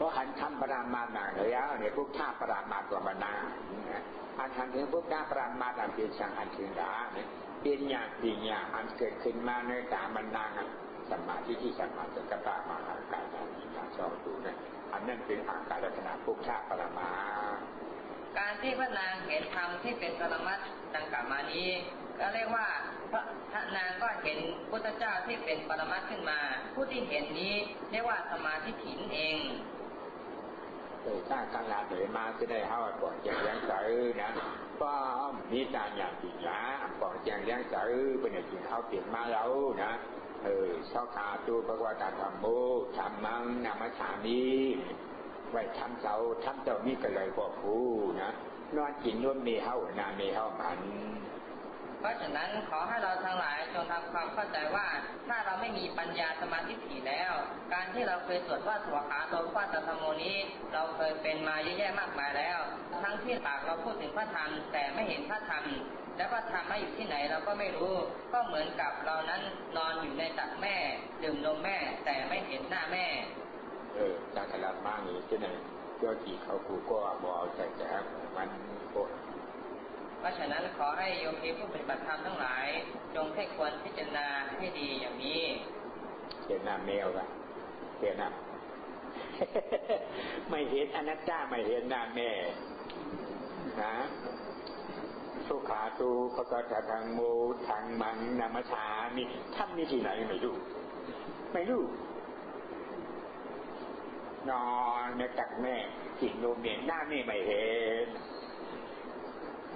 เพราะหันทำปรามาหนักแล้วเนี่ยพวกท่าปรามาตัวบรรณาอันทันถึงพวกท่าปรามาอันเป็นช่างอันถึงดาเนี่ยเป็นอย่างเป็นอย่างอันเกิดขึ้นมาในตามันนางสมาธิที่สมาธิกตามาหาการการชอบดูเนี่ยอันนั้นเป็นอาการลักษณะพวกท่าปรามาการที่พระนางเห็นธรรมที่เป็นปรมัตดังกล่าวมานี้ ก็เรียกว่าพระนางก็เห็นพุทธเจ้าที่เป็นปรมัตขึ้นมา ผู้ที่เห็นนี้เรียกว่าสมาธิถินเอง เออถ้าการลาเดินมาจะได้เข้าก่อนแจงยังสายนะก็มีการอย่างปีหยาก่อนแจงยังสายเป็นอย่างที่เขาเปลี่ยนมาแล้วนะเออชอบขาตูพระวตาธรรมโมธรรมังนามัามีไว้ทำเจ้าทำเจ้ามีกันเลยพวกผู้นะนอนกินนวดเมเฮานาเมเฮามัน เพราะฉะนั้นขอให้เราทั้งหลายจงทำความเข้าใจว่า ถ้าเราไม่มีปัญญาสมาธิถี่แล้ว การที่เราเคยสวดว่าสวขาโตว่าตธรรมโมนี้ เราเคยเป็นมาเยอะแยะมากมายแล้ว ทั้งที่ปากเราพูดถึงพระธรรมแต่ไม่เห็นพระธรรมแล้วพระธรรมมาอยู่ที่ไหนเราก็ไม่รู้ ก็เหมือนกับเรานั้นนอนอยู่ในตักแม่ดื่มนมแม่แต่ไม่เห็นหน้าแม่ เออจากขนาดมากนี้ที่ไหนเจ้าที่เขาคูก็บอกใจแจกมันโค เพราะฉะนั้นขอให้โยคีผู้ปฏิบัติธรรมทั้งหลาย จงให้ควรพิจารณาให้ดีอย่างนี้เห็นหน้าแมวกันเห็นหน้าไม่เห็นอนัตตาไม่เห็นหน้าแม่นะสุขาตูปะกะทางโมทางมังนามชามีท่านมีที่ไหนไม่รู้ไม่รู้นอนในตักแม่กินนมเนี่ยหน้าแม่ไม่เห็น